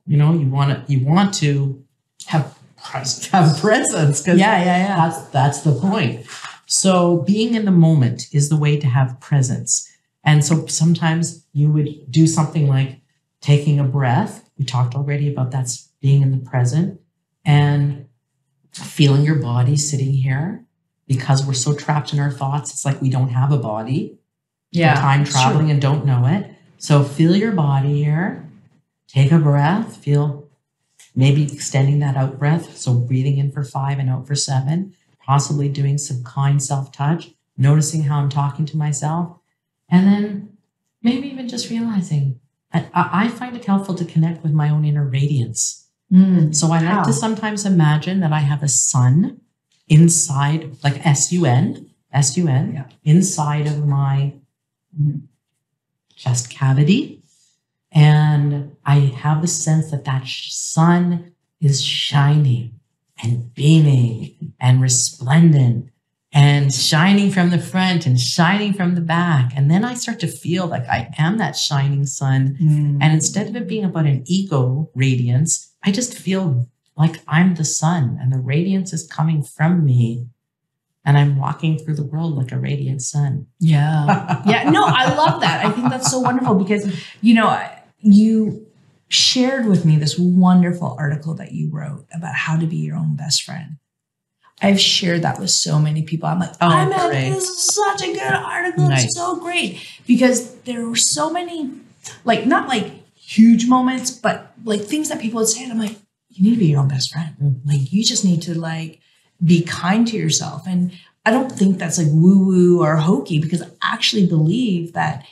you know, you want to you want to have have presence because yeah, yeah, yeah. That's that's the point. So being in the moment is the way to have presence. And so sometimes you would do something like taking a breath. We talked already about that's being in the present and feeling your body sitting here because we're so trapped in our thoughts. It's like we don't have a body. Yeah. We're time traveling and don't know it. So feel your body here. Take a breath. Feel maybe extending that out breath. So breathing in for five and out for seven. Possibly doing some kind self touch, noticing how I'm talking to myself. And then maybe even just realizing I, I find it helpful to connect with my own inner radiance. Mm, so I like to sometimes imagine that I have a sun inside, like S U N, S U N, inside of my chest cavity. And I have the sense that that sun is shining and beaming and resplendent and shining from the front and shining from the back. And then I start to feel like I am that shining sun. Mm. And instead of it being about an ego radiance, I just feel like I'm the sun and the radiance is coming from me. And I'm walking through the world like a radiant sun. Yeah. yeah. No, I love that. I think that's so wonderful because, you know, you shared with me this wonderful article that you wrote about how to be your own best friend. I've shared that with so many people. I'm like, oh, I'm this is such a good article. Nice. It's so great because there were so many, like, not like huge moments, but like things that people would say, and I'm like, you need to be your own best friend. Mm-hmm. Like you just need to like be kind to yourself. And I don't think that's like woo woo or hokey because I actually believe that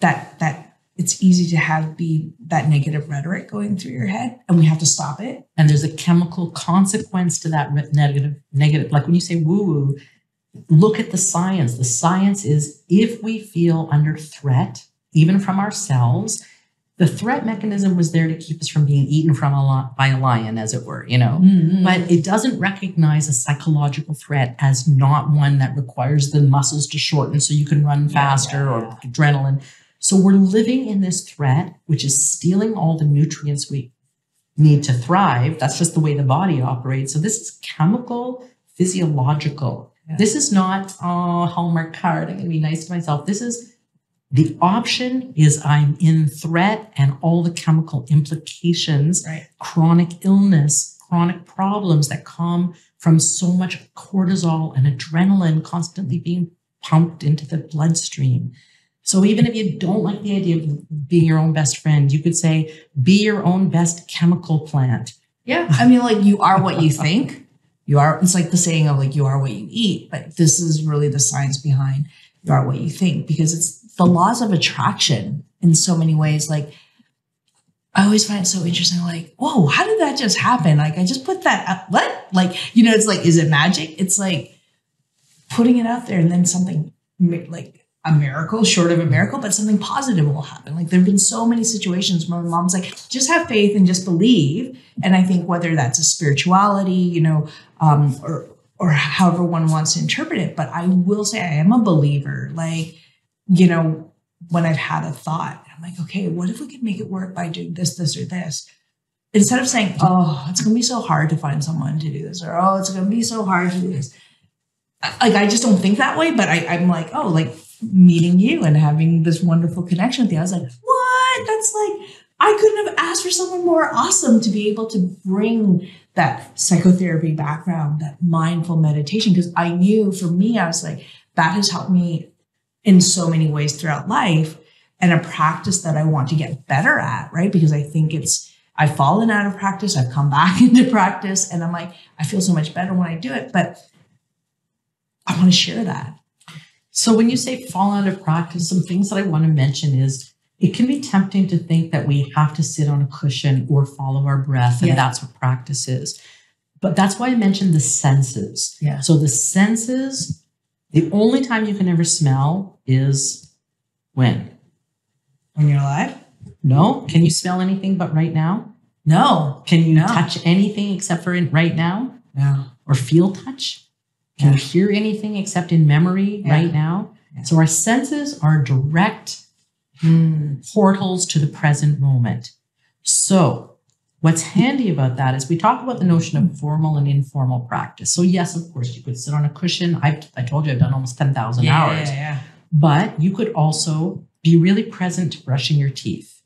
that that it's easy to have be that negative rhetoric going through your head and we have to stop it. And there's a chemical consequence to that negative negative like when you say woo woo look at the science. The science is if we feel under threat even from ourselves the threat mechanism was there to keep us from being eaten from a li- by a lion as it were you know? Mm-hmm. But it doesn't recognize a psychological threat as not one that requires the muscles to shorten so you can run Yeah, faster yeah, or adrenaline so we're living in this threat which is stealing all the nutrients we need to thrive. That's just the way the body operates. So this is chemical, physiological. Yeah. This is not, oh, Hallmark card. I'm going to be nice to myself. This is the option is I'm in threat and all the chemical implications, right chronic illness, chronic problems that come from so much cortisol and adrenaline constantly being pumped into the bloodstream. So even if you don't like the idea of being your own best friend, you could say, be your own best chemical plant. yeah i mean like you are what you think you are it's like the saying of like you are what you eat but this is really the science behind you are what you think because it's the laws of attraction in so many ways like I always find it so interesting. Like, whoa, how did that just happen? Like, I just put that up. What? Like, you know, it's like, is it magic? It's like putting it out there and then something like a miracle, short of a miracle, but something positive will happen. Like, there have been so many situations where my mom's like, just have faith and just believe. And I think whether that's a spirituality, you know, um, or, or however one wants to interpret it, but I will say I am a believer. Like, you know, when I've had a thought, I'm like, okay, what if we could make it work by doing this, this, or this? Instead of saying, oh, it's going to be so hard to find someone to do this, or oh, it's going to be so hard to do this. Like, I just don't think that way, but I, I'm like, oh, like meeting you and having this wonderful connection with you. I was like, what? That's like, I couldn't have asked for someone more awesome to be able to bring that psychotherapy background, that mindful meditation. Because I knew for me, I was like, that has helped me in so many ways throughout life and a practice that I want to get better at, right? Because I think it's, I've fallen out of practice, I've come back into practice, and I'm like, I feel so much better when I do it. But I want to share that. So when you say fall out of practice, some things that I want to mention is it can be tempting to think that we have to sit on a cushion or follow our breath, and Yeah. that's what practice is. But that's why I mentioned the senses. Yeah. So the senses, the only time you can ever smell is when? When you're alive? No? Can you smell anything but right now? No. Can you No. touch anything except for in right now? No. Or feel touch? Can Yeah. you hear anything except in memory Yeah. right now? Yeah. So our senses are direct portals to the present moment. So, what's handy about that is we talk about the notion of formal and informal practice. So, yes, of course, you could sit on a cushion. I've, I told you I've done almost 10,000 hours, yeah. but you could also be really present brushing your teeth.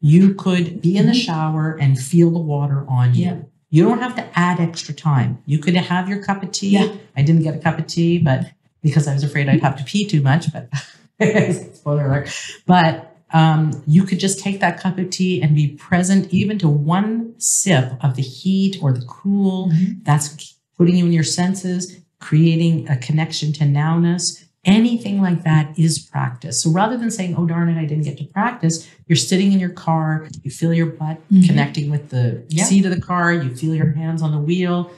You could be in the Mhm. shower and feel the water on you. You don't have to add extra time. You could have your cup of tea. Yeah. I didn't get a cup of tea, but because I was afraid I'd have to pee too much, but spoiler alert. But um, you could just take that cup of tea and be present even to one sip of the heat or the cool. Mhm. That's putting you in your senses, creating a connection to nowness. Anything like that is practice. So rather than saying, oh, darn it, I didn't get to practice, you're sitting in your car, you feel your butt Mhm. connecting with the Yeah. seat of the car, you feel your hands on the wheel,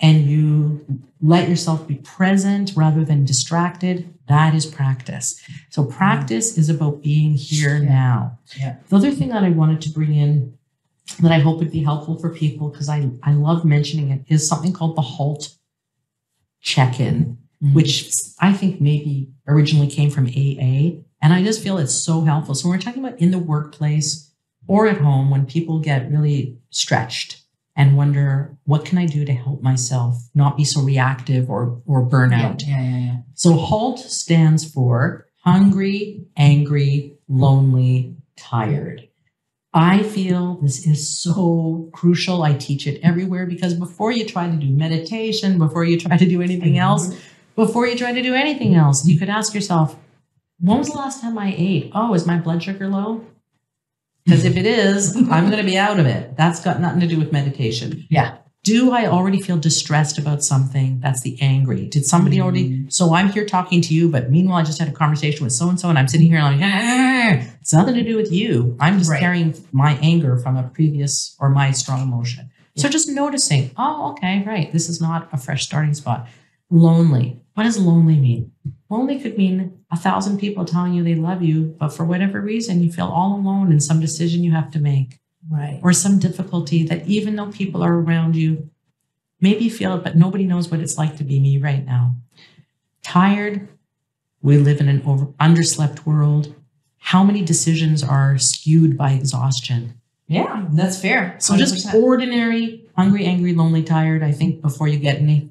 and you let yourself be present rather than distracted. That is practice. So practice is about being here Yeah. now. Yeah. The other thing that I wanted to bring in that I hope would be helpful for people because I, I love mentioning it is something called the HALT check-in, Mhm. which I think maybe originally came from AA. And I just feel it's so helpful. So when we're talking about in the workplace or at home when people get really stretched and wonder, what can I do to help myself not be so reactive or or burn Yeah, out? yeah, yeah, yeah. So HALT stands for hungry, angry, lonely, tired. I feel this is so crucial. I teach it everywhere because before you try to do meditation, before you try to do anything else, before you try to do anything else, you could ask yourself, when was the last time I ate? Oh, is my blood sugar low? Because if it is, I'm going to be out of it. That's got nothing to do with meditation. Yeah. do I already feel distressed about something? That's the angry. Did somebody Mm. already? So I'm here talking to you, but meanwhile, I just had a conversation with so and so, and I'm sitting here and I'm like, "Ah." it's nothing to do with you. I'm just Right. carrying my anger from a previous or my strong emotion. So just noticing, oh, okay, right. This is not a fresh starting spot. Lonely. What does lonely mean? Lonely could mean a thousand people telling you they love you, but for whatever reason, you feel all alone in some decision you have to make Right. or some difficulty that even though people are around you, maybe you feel it, but nobody knows what it's like to be me right now. Tired. We live in an over underslept world. How many decisions are skewed by exhaustion? Yeah, that's fair. So just ordinary, hungry, angry, lonely, tired. I think before you get any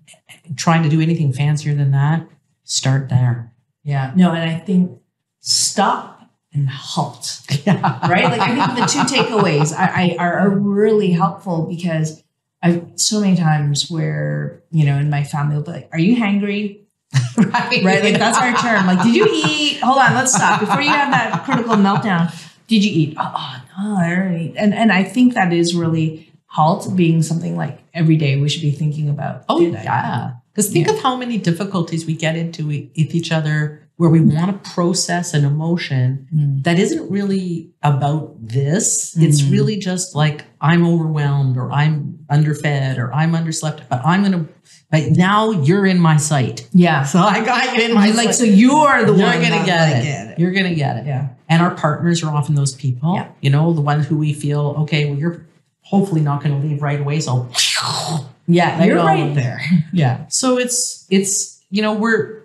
trying to do anything fancier than that, start there. yeah. No, and I think stop and halt. Yeah. right? Like I think the two takeaways I, I are, are really helpful because I've so many times where you know in my family will be like, "Are you hangry?" right. Right? Like that's our term. Like, did you eat? Hold on, let's stop before you have that critical meltdown. Did you eat? Oh, oh no, I already. And and I think that is really halt being something like every day we should be thinking about. Oh yeah. Because think Yeah. of how many difficulties we get into with each other where we want to process an emotion Mm. that isn't really about this. It's Mhm. really just like I'm overwhelmed or I'm underfed or I'm underslept, but I'm gonna but now you're in my sight. Yeah. So I got you in my Like, sight. so you're the You're one gonna get like, it. You're gonna get it. Yeah. And our partners are often those people. Yeah. You know, the ones who we feel, okay, well, you're hopefully not gonna leave right away. So Yeah. You're right there. Yeah. So it's it's you know we're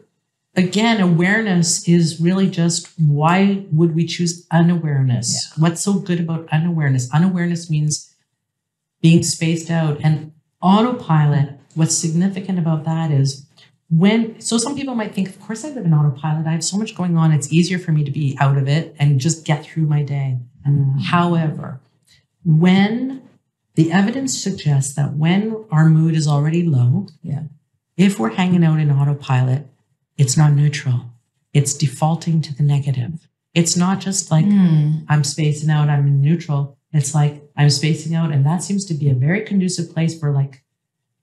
again awareness is really just why would we choose unawareness? What's so good about unawareness? Unawareness means being spaced out and autopilot. What's significant about that is when so some people might think of course I live in autopilot. I have so much going on. It's easier for me to be out of it and just get through my day. Mm-hmm. However, when the evidence suggests that when our mood is already low, Yeah. if we're hanging out in autopilot, it's not neutral. It's defaulting to the negative. It's not just like Mm. I'm spacing out, I'm in neutral. It's like I'm spacing out, and that seems to be a very conducive place for like,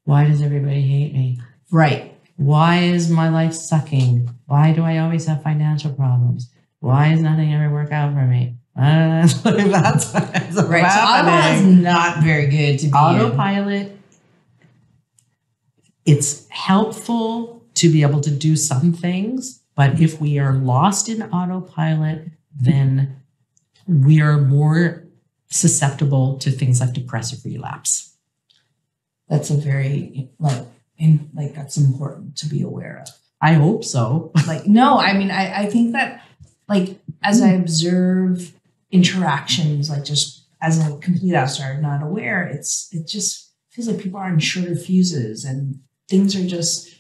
why does everybody hate me? Right. Why is my life sucking? Why do I always have financial problems? Why does nothing ever work out for me? Uh, that's that's Right. So autopilot is not very good to be in. Autopilot. It's helpful to be able to do some things, but if we are lost in autopilot, then we are more susceptible to things like depressive relapse. That's a very like in like that's important to be aware of. I hope so. Like no, I mean I I think that like as I observe interactions, like just as a complete outsider, not aware, it's it just feels like people are on shorter fuses and things are just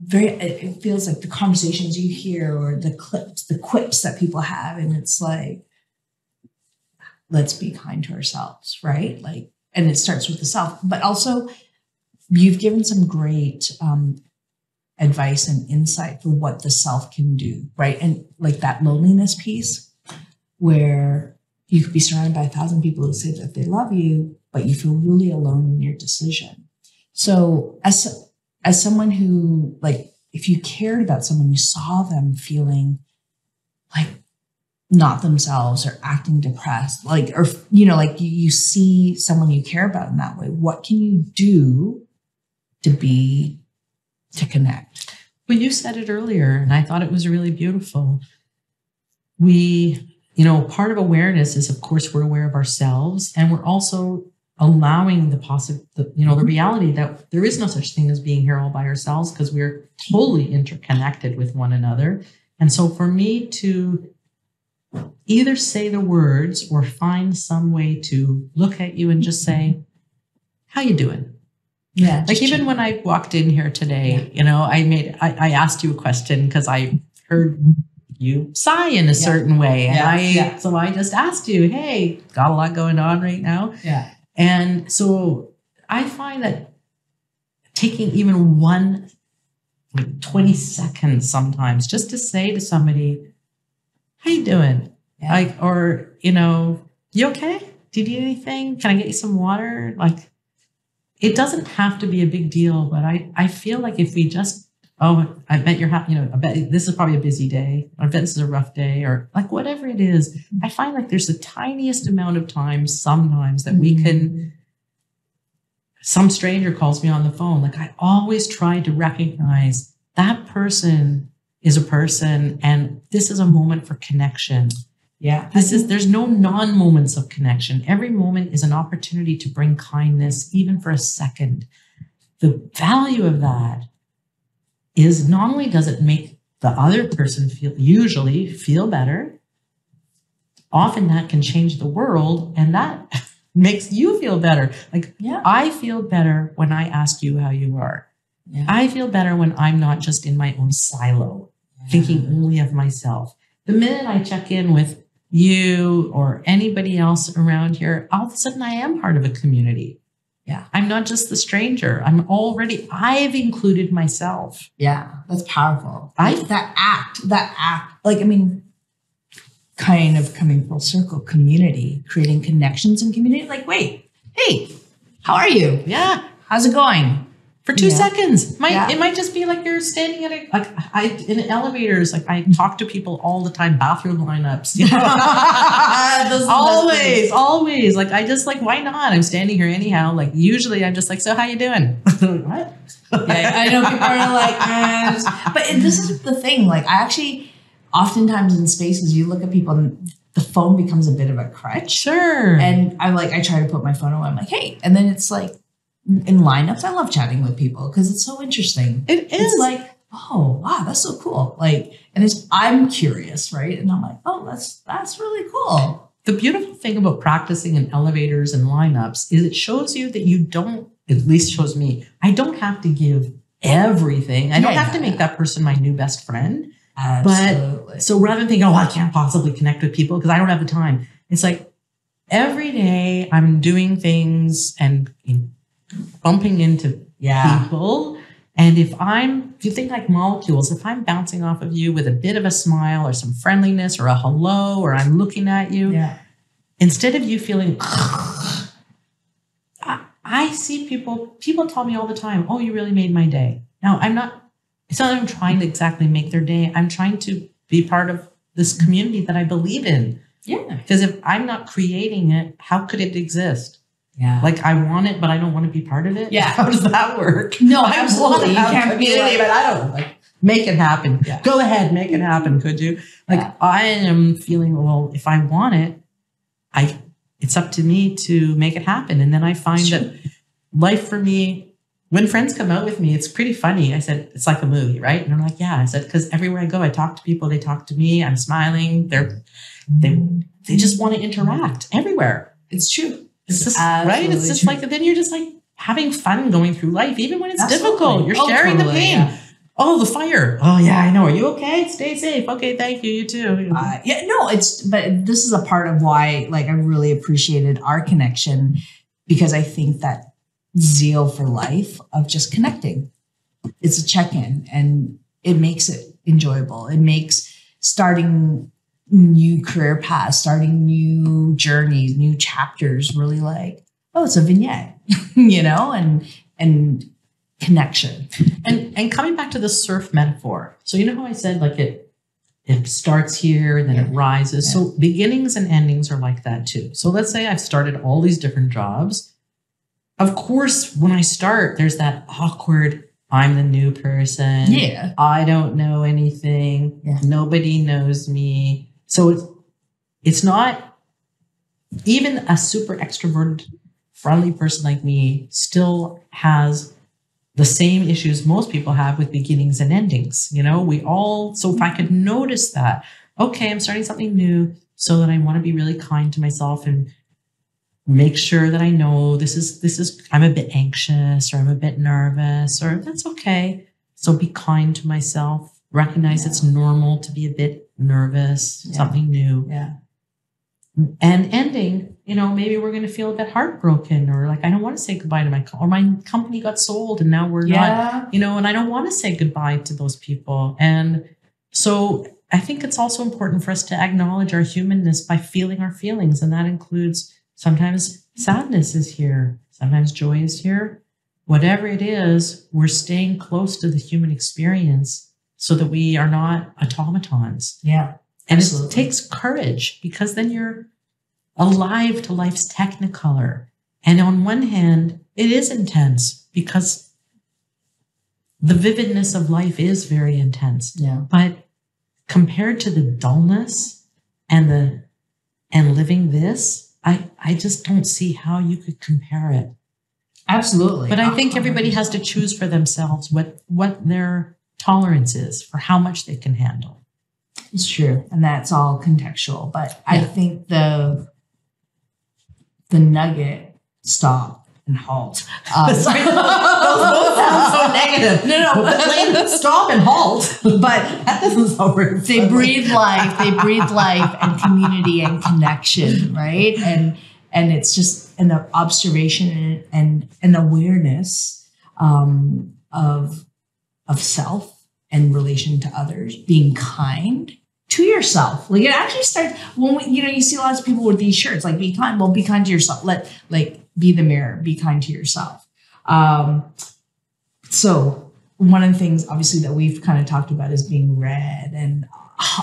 very it, it feels like the conversations you hear or the clips the quips that people have and it's like let's be kind to ourselves right? Like and it starts with the self. But also you've given some great um, advice and insight for what the self can do right? And like that loneliness piece where you could be surrounded by a thousand people who say that they love you but you feel really alone in your decision so as as someone who like if you cared about someone you saw them feeling like not themselves or acting depressed like or you know like you, you see someone you care about in that way what can you do to be to connect Well, you said it earlier, and I thought it was really beautiful. We, you know, part of awareness is, of course, we're aware of ourselves, and we're also allowing the possible, you know, the mm-hmm. reality that there is no such thing as being here all by ourselves because we're totally interconnected with one another. And so, for me to either say the words or find some way to look at you and just say, "How you doing?" yeah like even when I walked in here today, you know, I made I, I asked you a question because I heard you sigh in a certain way, and Yeah, I yeah. so I just asked you, hey, got a lot going on right now, yeah and so I find that taking even one like 20 seconds sometimes just to say to somebody, how you doing? Yeah. Like, or, you know, you okay? Do you need anything? Can I get you some water? Like, it doesn't have to be a big deal, but I, I feel like if we just, oh, I bet you're happy, you know, I bet this is probably a busy day. I bet this is a rough day or like whatever it is. Mm-hmm. I find like there's the tiniest amount of time sometimes that we can, mm-hmm. some stranger calls me on the phone. Like I always try to recognize that person is a person and this is a moment for connection. Yeah. This is there's no non-moments of connection. Every moment is an opportunity to bring kindness, even for a second. The value of that is not only does it make the other person feel usually feel better, often that can change the world and that makes you feel better. Like Yeah. I feel better when I ask you how you are. Yeah. I feel better when I'm not just in my own silo thinking only of myself. The minute I check in with you or anybody else around here, all of a sudden I am part of a community. Yeah. I'm not just the stranger. I'm already, I've included myself. Yeah, that's powerful. I- that act, that act, like I mean, kind of coming full circle, community, creating connections and community. Like, wait, hey, how are you? Yeah. How's it going? For two Yeah. seconds. Might Yeah. it might just be like you're standing at a like I in elevators, like I talk to people all the time, bathroom lineups. You know? Those are the best always, always. Like I just like, why not? I'm standing here anyhow. Like usually I'm just like, so how you doing? what? yeah, I know people are like, "Ah," but it- this is the thing. Like, I actually, oftentimes in spaces, you look at people and the phone becomes a bit of a crutch. Sure. And I'm like, I try to put my phone away. I'm like, hey, and then it's like in lineups, I love chatting with people because it's so interesting. it is It's like, oh wow, that's so cool. Like, and it's I'm curious, right? And I'm like, oh, that's that's really cool. the beautiful thing about practicing in elevators and lineups is it shows you that you don't, at least shows me, I don't have to give everything. I don't Yeah, have to yeah, make that person my new best friend. Absolutely. So rather than thinking, oh, I can't possibly connect with people because I don't have the time, it's like every day I'm doing things and bumping into yeah. people. And if I'm, if you think like molecules, if I'm bouncing off of you with a bit of a smile or some friendliness or a hello, or I'm looking at you, Yeah. instead of you feeling, I, I see people, people tell me all the time, oh, you really made my day. Now, I'm not, it's not that I'm trying to exactly make their day. I'm trying to be part of this community that I believe in. Yeah. Because if I'm not creating it, how could it exist? Yeah. Like I want it, but I don't want to be part of it. Yeah. How does that work? no, I absolutely. want You to have can't be community, like, but I don't like make it happen. Yeah. Go ahead, make it happen. Could you? Like Yeah. I am feeling well. If I want it, I it's up to me to make it happen. And then I find It's that life for me, when friends come out with me, it's pretty funny. I said it's like a movie, right? And I'm like, yeah. I said because everywhere I go, I talk to people. They talk to me. I'm smiling. They're they they just want to interact everywhere. it's true. It's just right. It's just true. like then you're just like having fun going through life, even when it's Absolutely. difficult. You're Oh, sharing the pain. yeah. Oh, the fire. Oh yeah, I know. Are you okay? Stay safe. Okay, thank you. You too. Uh, yeah, no, it's but this is a part of why like I really appreciated our connection because I think that zeal for life of just connecting. It's a check-in and it makes it enjoyable. It makes starting new career paths, starting new journeys, new chapters really like, oh, it's a vignette, you know, and and connection. and and coming back to the surf metaphor. So you know how I said like it it starts here and then it Yeah. rises. So beginnings and endings are like that too. So let's say I've started all these different jobs. Of course, when I start, there's that awkward. I'm the new person. Yeah. I don't know anything. Yeah. Nobody knows me. So it's it's not even a super extroverted, friendly person like me still has the same issues most people have with beginnings and endings. You know, we all so if I could notice that, okay, I'm starting something new so that I want to be really kind to myself and make sure that I know this is this is I'm a bit anxious or I'm a bit nervous or that's okay. So be kind to myself. Recognize it's normal to be a bit nervous, Yeah. something new. Yeah. And ending, you know, maybe we're going to feel a bit heartbroken or like I don't want to say goodbye to my co- or my company got sold and now we're not you know, and I don't want to say goodbye to those people. And so I think it's also important for us to acknowledge our humanness by feeling our feelings. And that includes sometimes sadness is here, sometimes joy is here, whatever it is, we're staying close to the human experience so that we are not automatons. Yeah. And Absolutely. it takes courage because then you're alive to life's technicolor. And on one hand, it is intense because the vividness of life is very intense. Yeah. But compared to the dullness and the and living this, I, I just don't see how you could compare it. Absolutely. But I uh, think uh, everybody has to choose for themselves what what their tolerance is for how much they can handle. It's true, and that's all contextual. But I think the the nugget stop and halt. Um, Sorry, those both sound so negative. No, no, but stop and halt. but That doesn't sound very they breathe life. They breathe life and community and connection, right? And and it's just an observation and and an awareness um, of of self and relation to others, being kind to yourself. Like it actually starts when we, you know, you see lots of people with these shirts, like be kind. Well, be kind to yourself. Let like be the mirror. Be kind to yourself. Um, so one of the things, obviously, that we've kind of talked about is being red and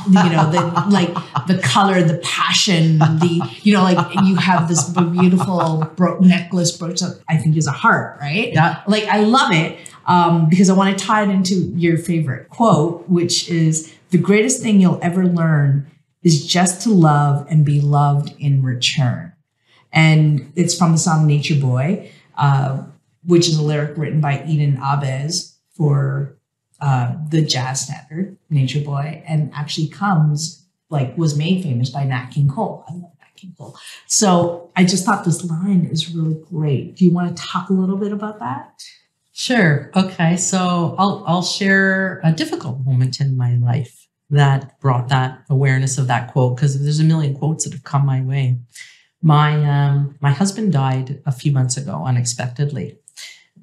you know the like the color the passion the you know like you have this beautiful bro- necklace brooch that i think is a heart right Yeah. like I love it um, because I want to tie it into your favorite quote, which is the greatest thing you'll ever learn is just to love and be loved in return. And it's from the song Nature Boy, uh, which is a lyric written by Eden Ahbez for uh, the jazz standard Nature Boy, and actually comes like was made famous by Nat King Cole. I love Nat King Cole. So I just thought this line is really great. Do you want to talk a little bit about that? Sure. Okay. So I'll I'll share a difficult moment in my life that brought that awareness of that quote because there's a million quotes that have come my way. My um my husband died a few months ago unexpectedly.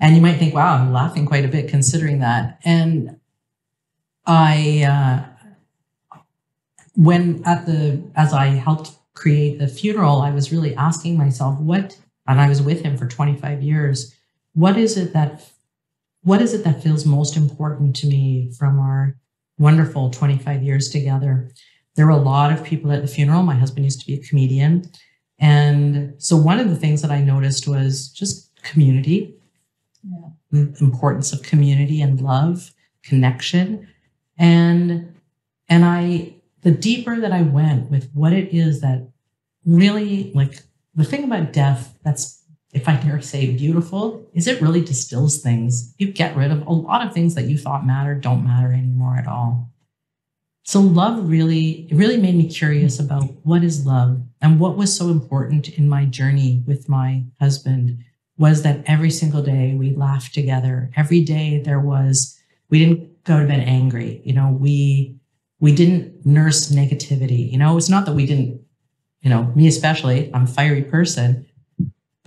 And you might think, wow, I'm laughing quite a bit considering that. And I uh when at the as I helped create the funeral, I was really asking myself what and I was with him for 25 years. What is it that what is it that feels most important to me from our wonderful 25 years together? There were a lot of people at the funeral. My husband used to be a comedian. And so one of the things that I noticed was just community, Yeah. the importance of community and love, connection. And and I the deeper that I went with what it is that really like the thing about death that's if I dare say beautiful, is it really distills things. You get rid of a lot of things that you thought mattered don't matter anymore at all. So love really, it really made me curious about what is love and what was so important in my journey with my husband was that every single day we laughed together. Every day there was, we didn't go to bed angry. You know, we, we didn't nurse negativity. You know, it's not that we didn't, you know, me especially, I'm a fiery person,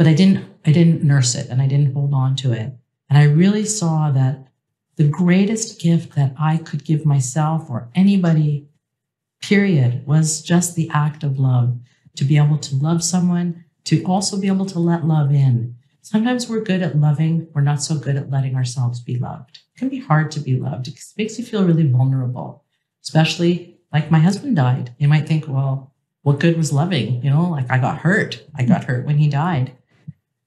but I didn't I didn't nurse it and I didn't hold on to it. And I really saw that the greatest gift that I could give myself or anybody period was just the act of love to be able to love someone to also be able to let love in. Sometimes we're good at loving, we're not so good at letting ourselves be loved. It can be hard to be loved. It makes you feel really vulnerable, especially like my husband died. You might think, well, what good was loving? You know, like I got hurt. I got hurt when he died.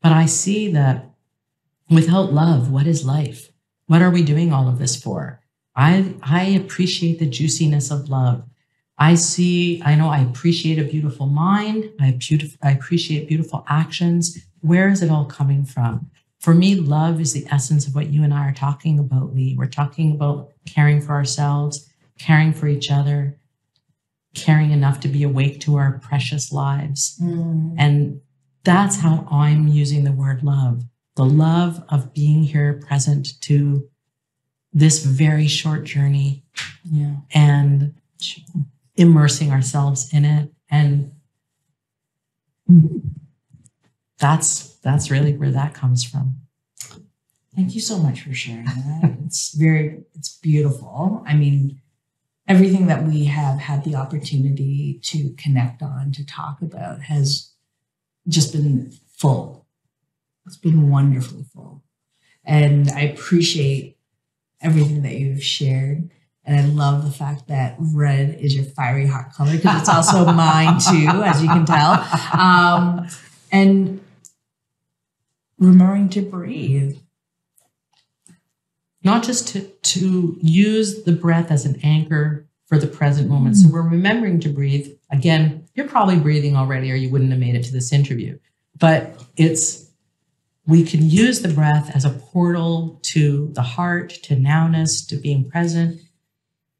But I see that without love, what is life? What are we doing all of this for? I, I appreciate the juiciness of love. I see, I know I appreciate a beautiful mind. I, beautif- I appreciate beautiful actions. Where is it all coming from? For me, love is the essence of what you and I are talking about, Li. We're talking about caring for ourselves, caring for each other, caring enough to be awake to our precious lives. Mm. And that's how I'm using the word love the love of being here present to this very short journey Yeah. and immersing ourselves in it. And that's that's really where that comes from. Thank you so much for sharing that. it's very, it's beautiful. I mean, everything that we have had the opportunity to connect on, to talk about, has just been full. It's been wonderfully full. And I appreciate everything that you've shared. And I love the fact that red is your fiery hot color because it's also mine too, as you can tell. Um, and remembering to breathe. Not just to, to use the breath as an anchor for the present moment. So we're remembering to breathe. Again, you're probably breathing already, or you wouldn't have made it to this interview. But it's we can use the breath as a portal to the heart, to nowness, to being present.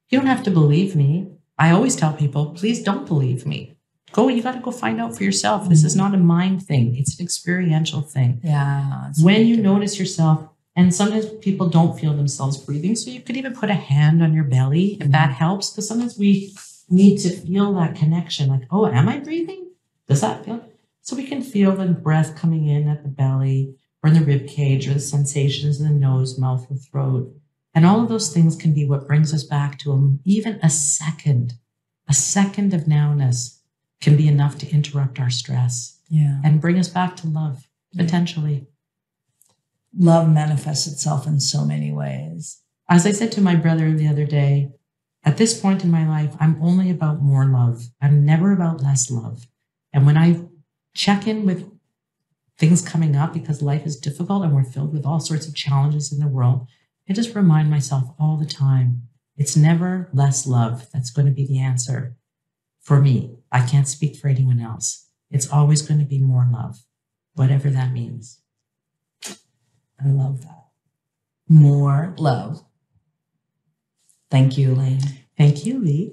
You don't have to believe me. I always tell people, please don't believe me. Go, you got to go find out for yourself. This is mm-hmm. not a mind thing, it's an experiential thing. Yeah. When you notice yourself, and sometimes people don't feel themselves breathing, so you could even put a hand on your belly if that mm-hmm. helps, because sometimes we need to feel that connection like, oh, am I breathing? Does that feel? So we can feel the breath coming in at the belly or in the rib cage or the sensations in the nose, mouth, or throat. And all of those things can be what brings us back to a, even a second. A second of nowness can be enough to interrupt our stress Yeah. and bring us back to love, potentially. Love manifests itself in so many ways. As I said to my brother the other day, at this point in my life, I'm only about more love. I'm never about less love. And when I check in with things coming up because life is difficult and we're filled with all sorts of challenges in the world, I just remind myself all the time it's never less love that's going to be the answer for me. I can't speak for anyone else. It's always going to be more love, whatever that means. I love that. More love. Thank you, Elaine. Thank you, Li.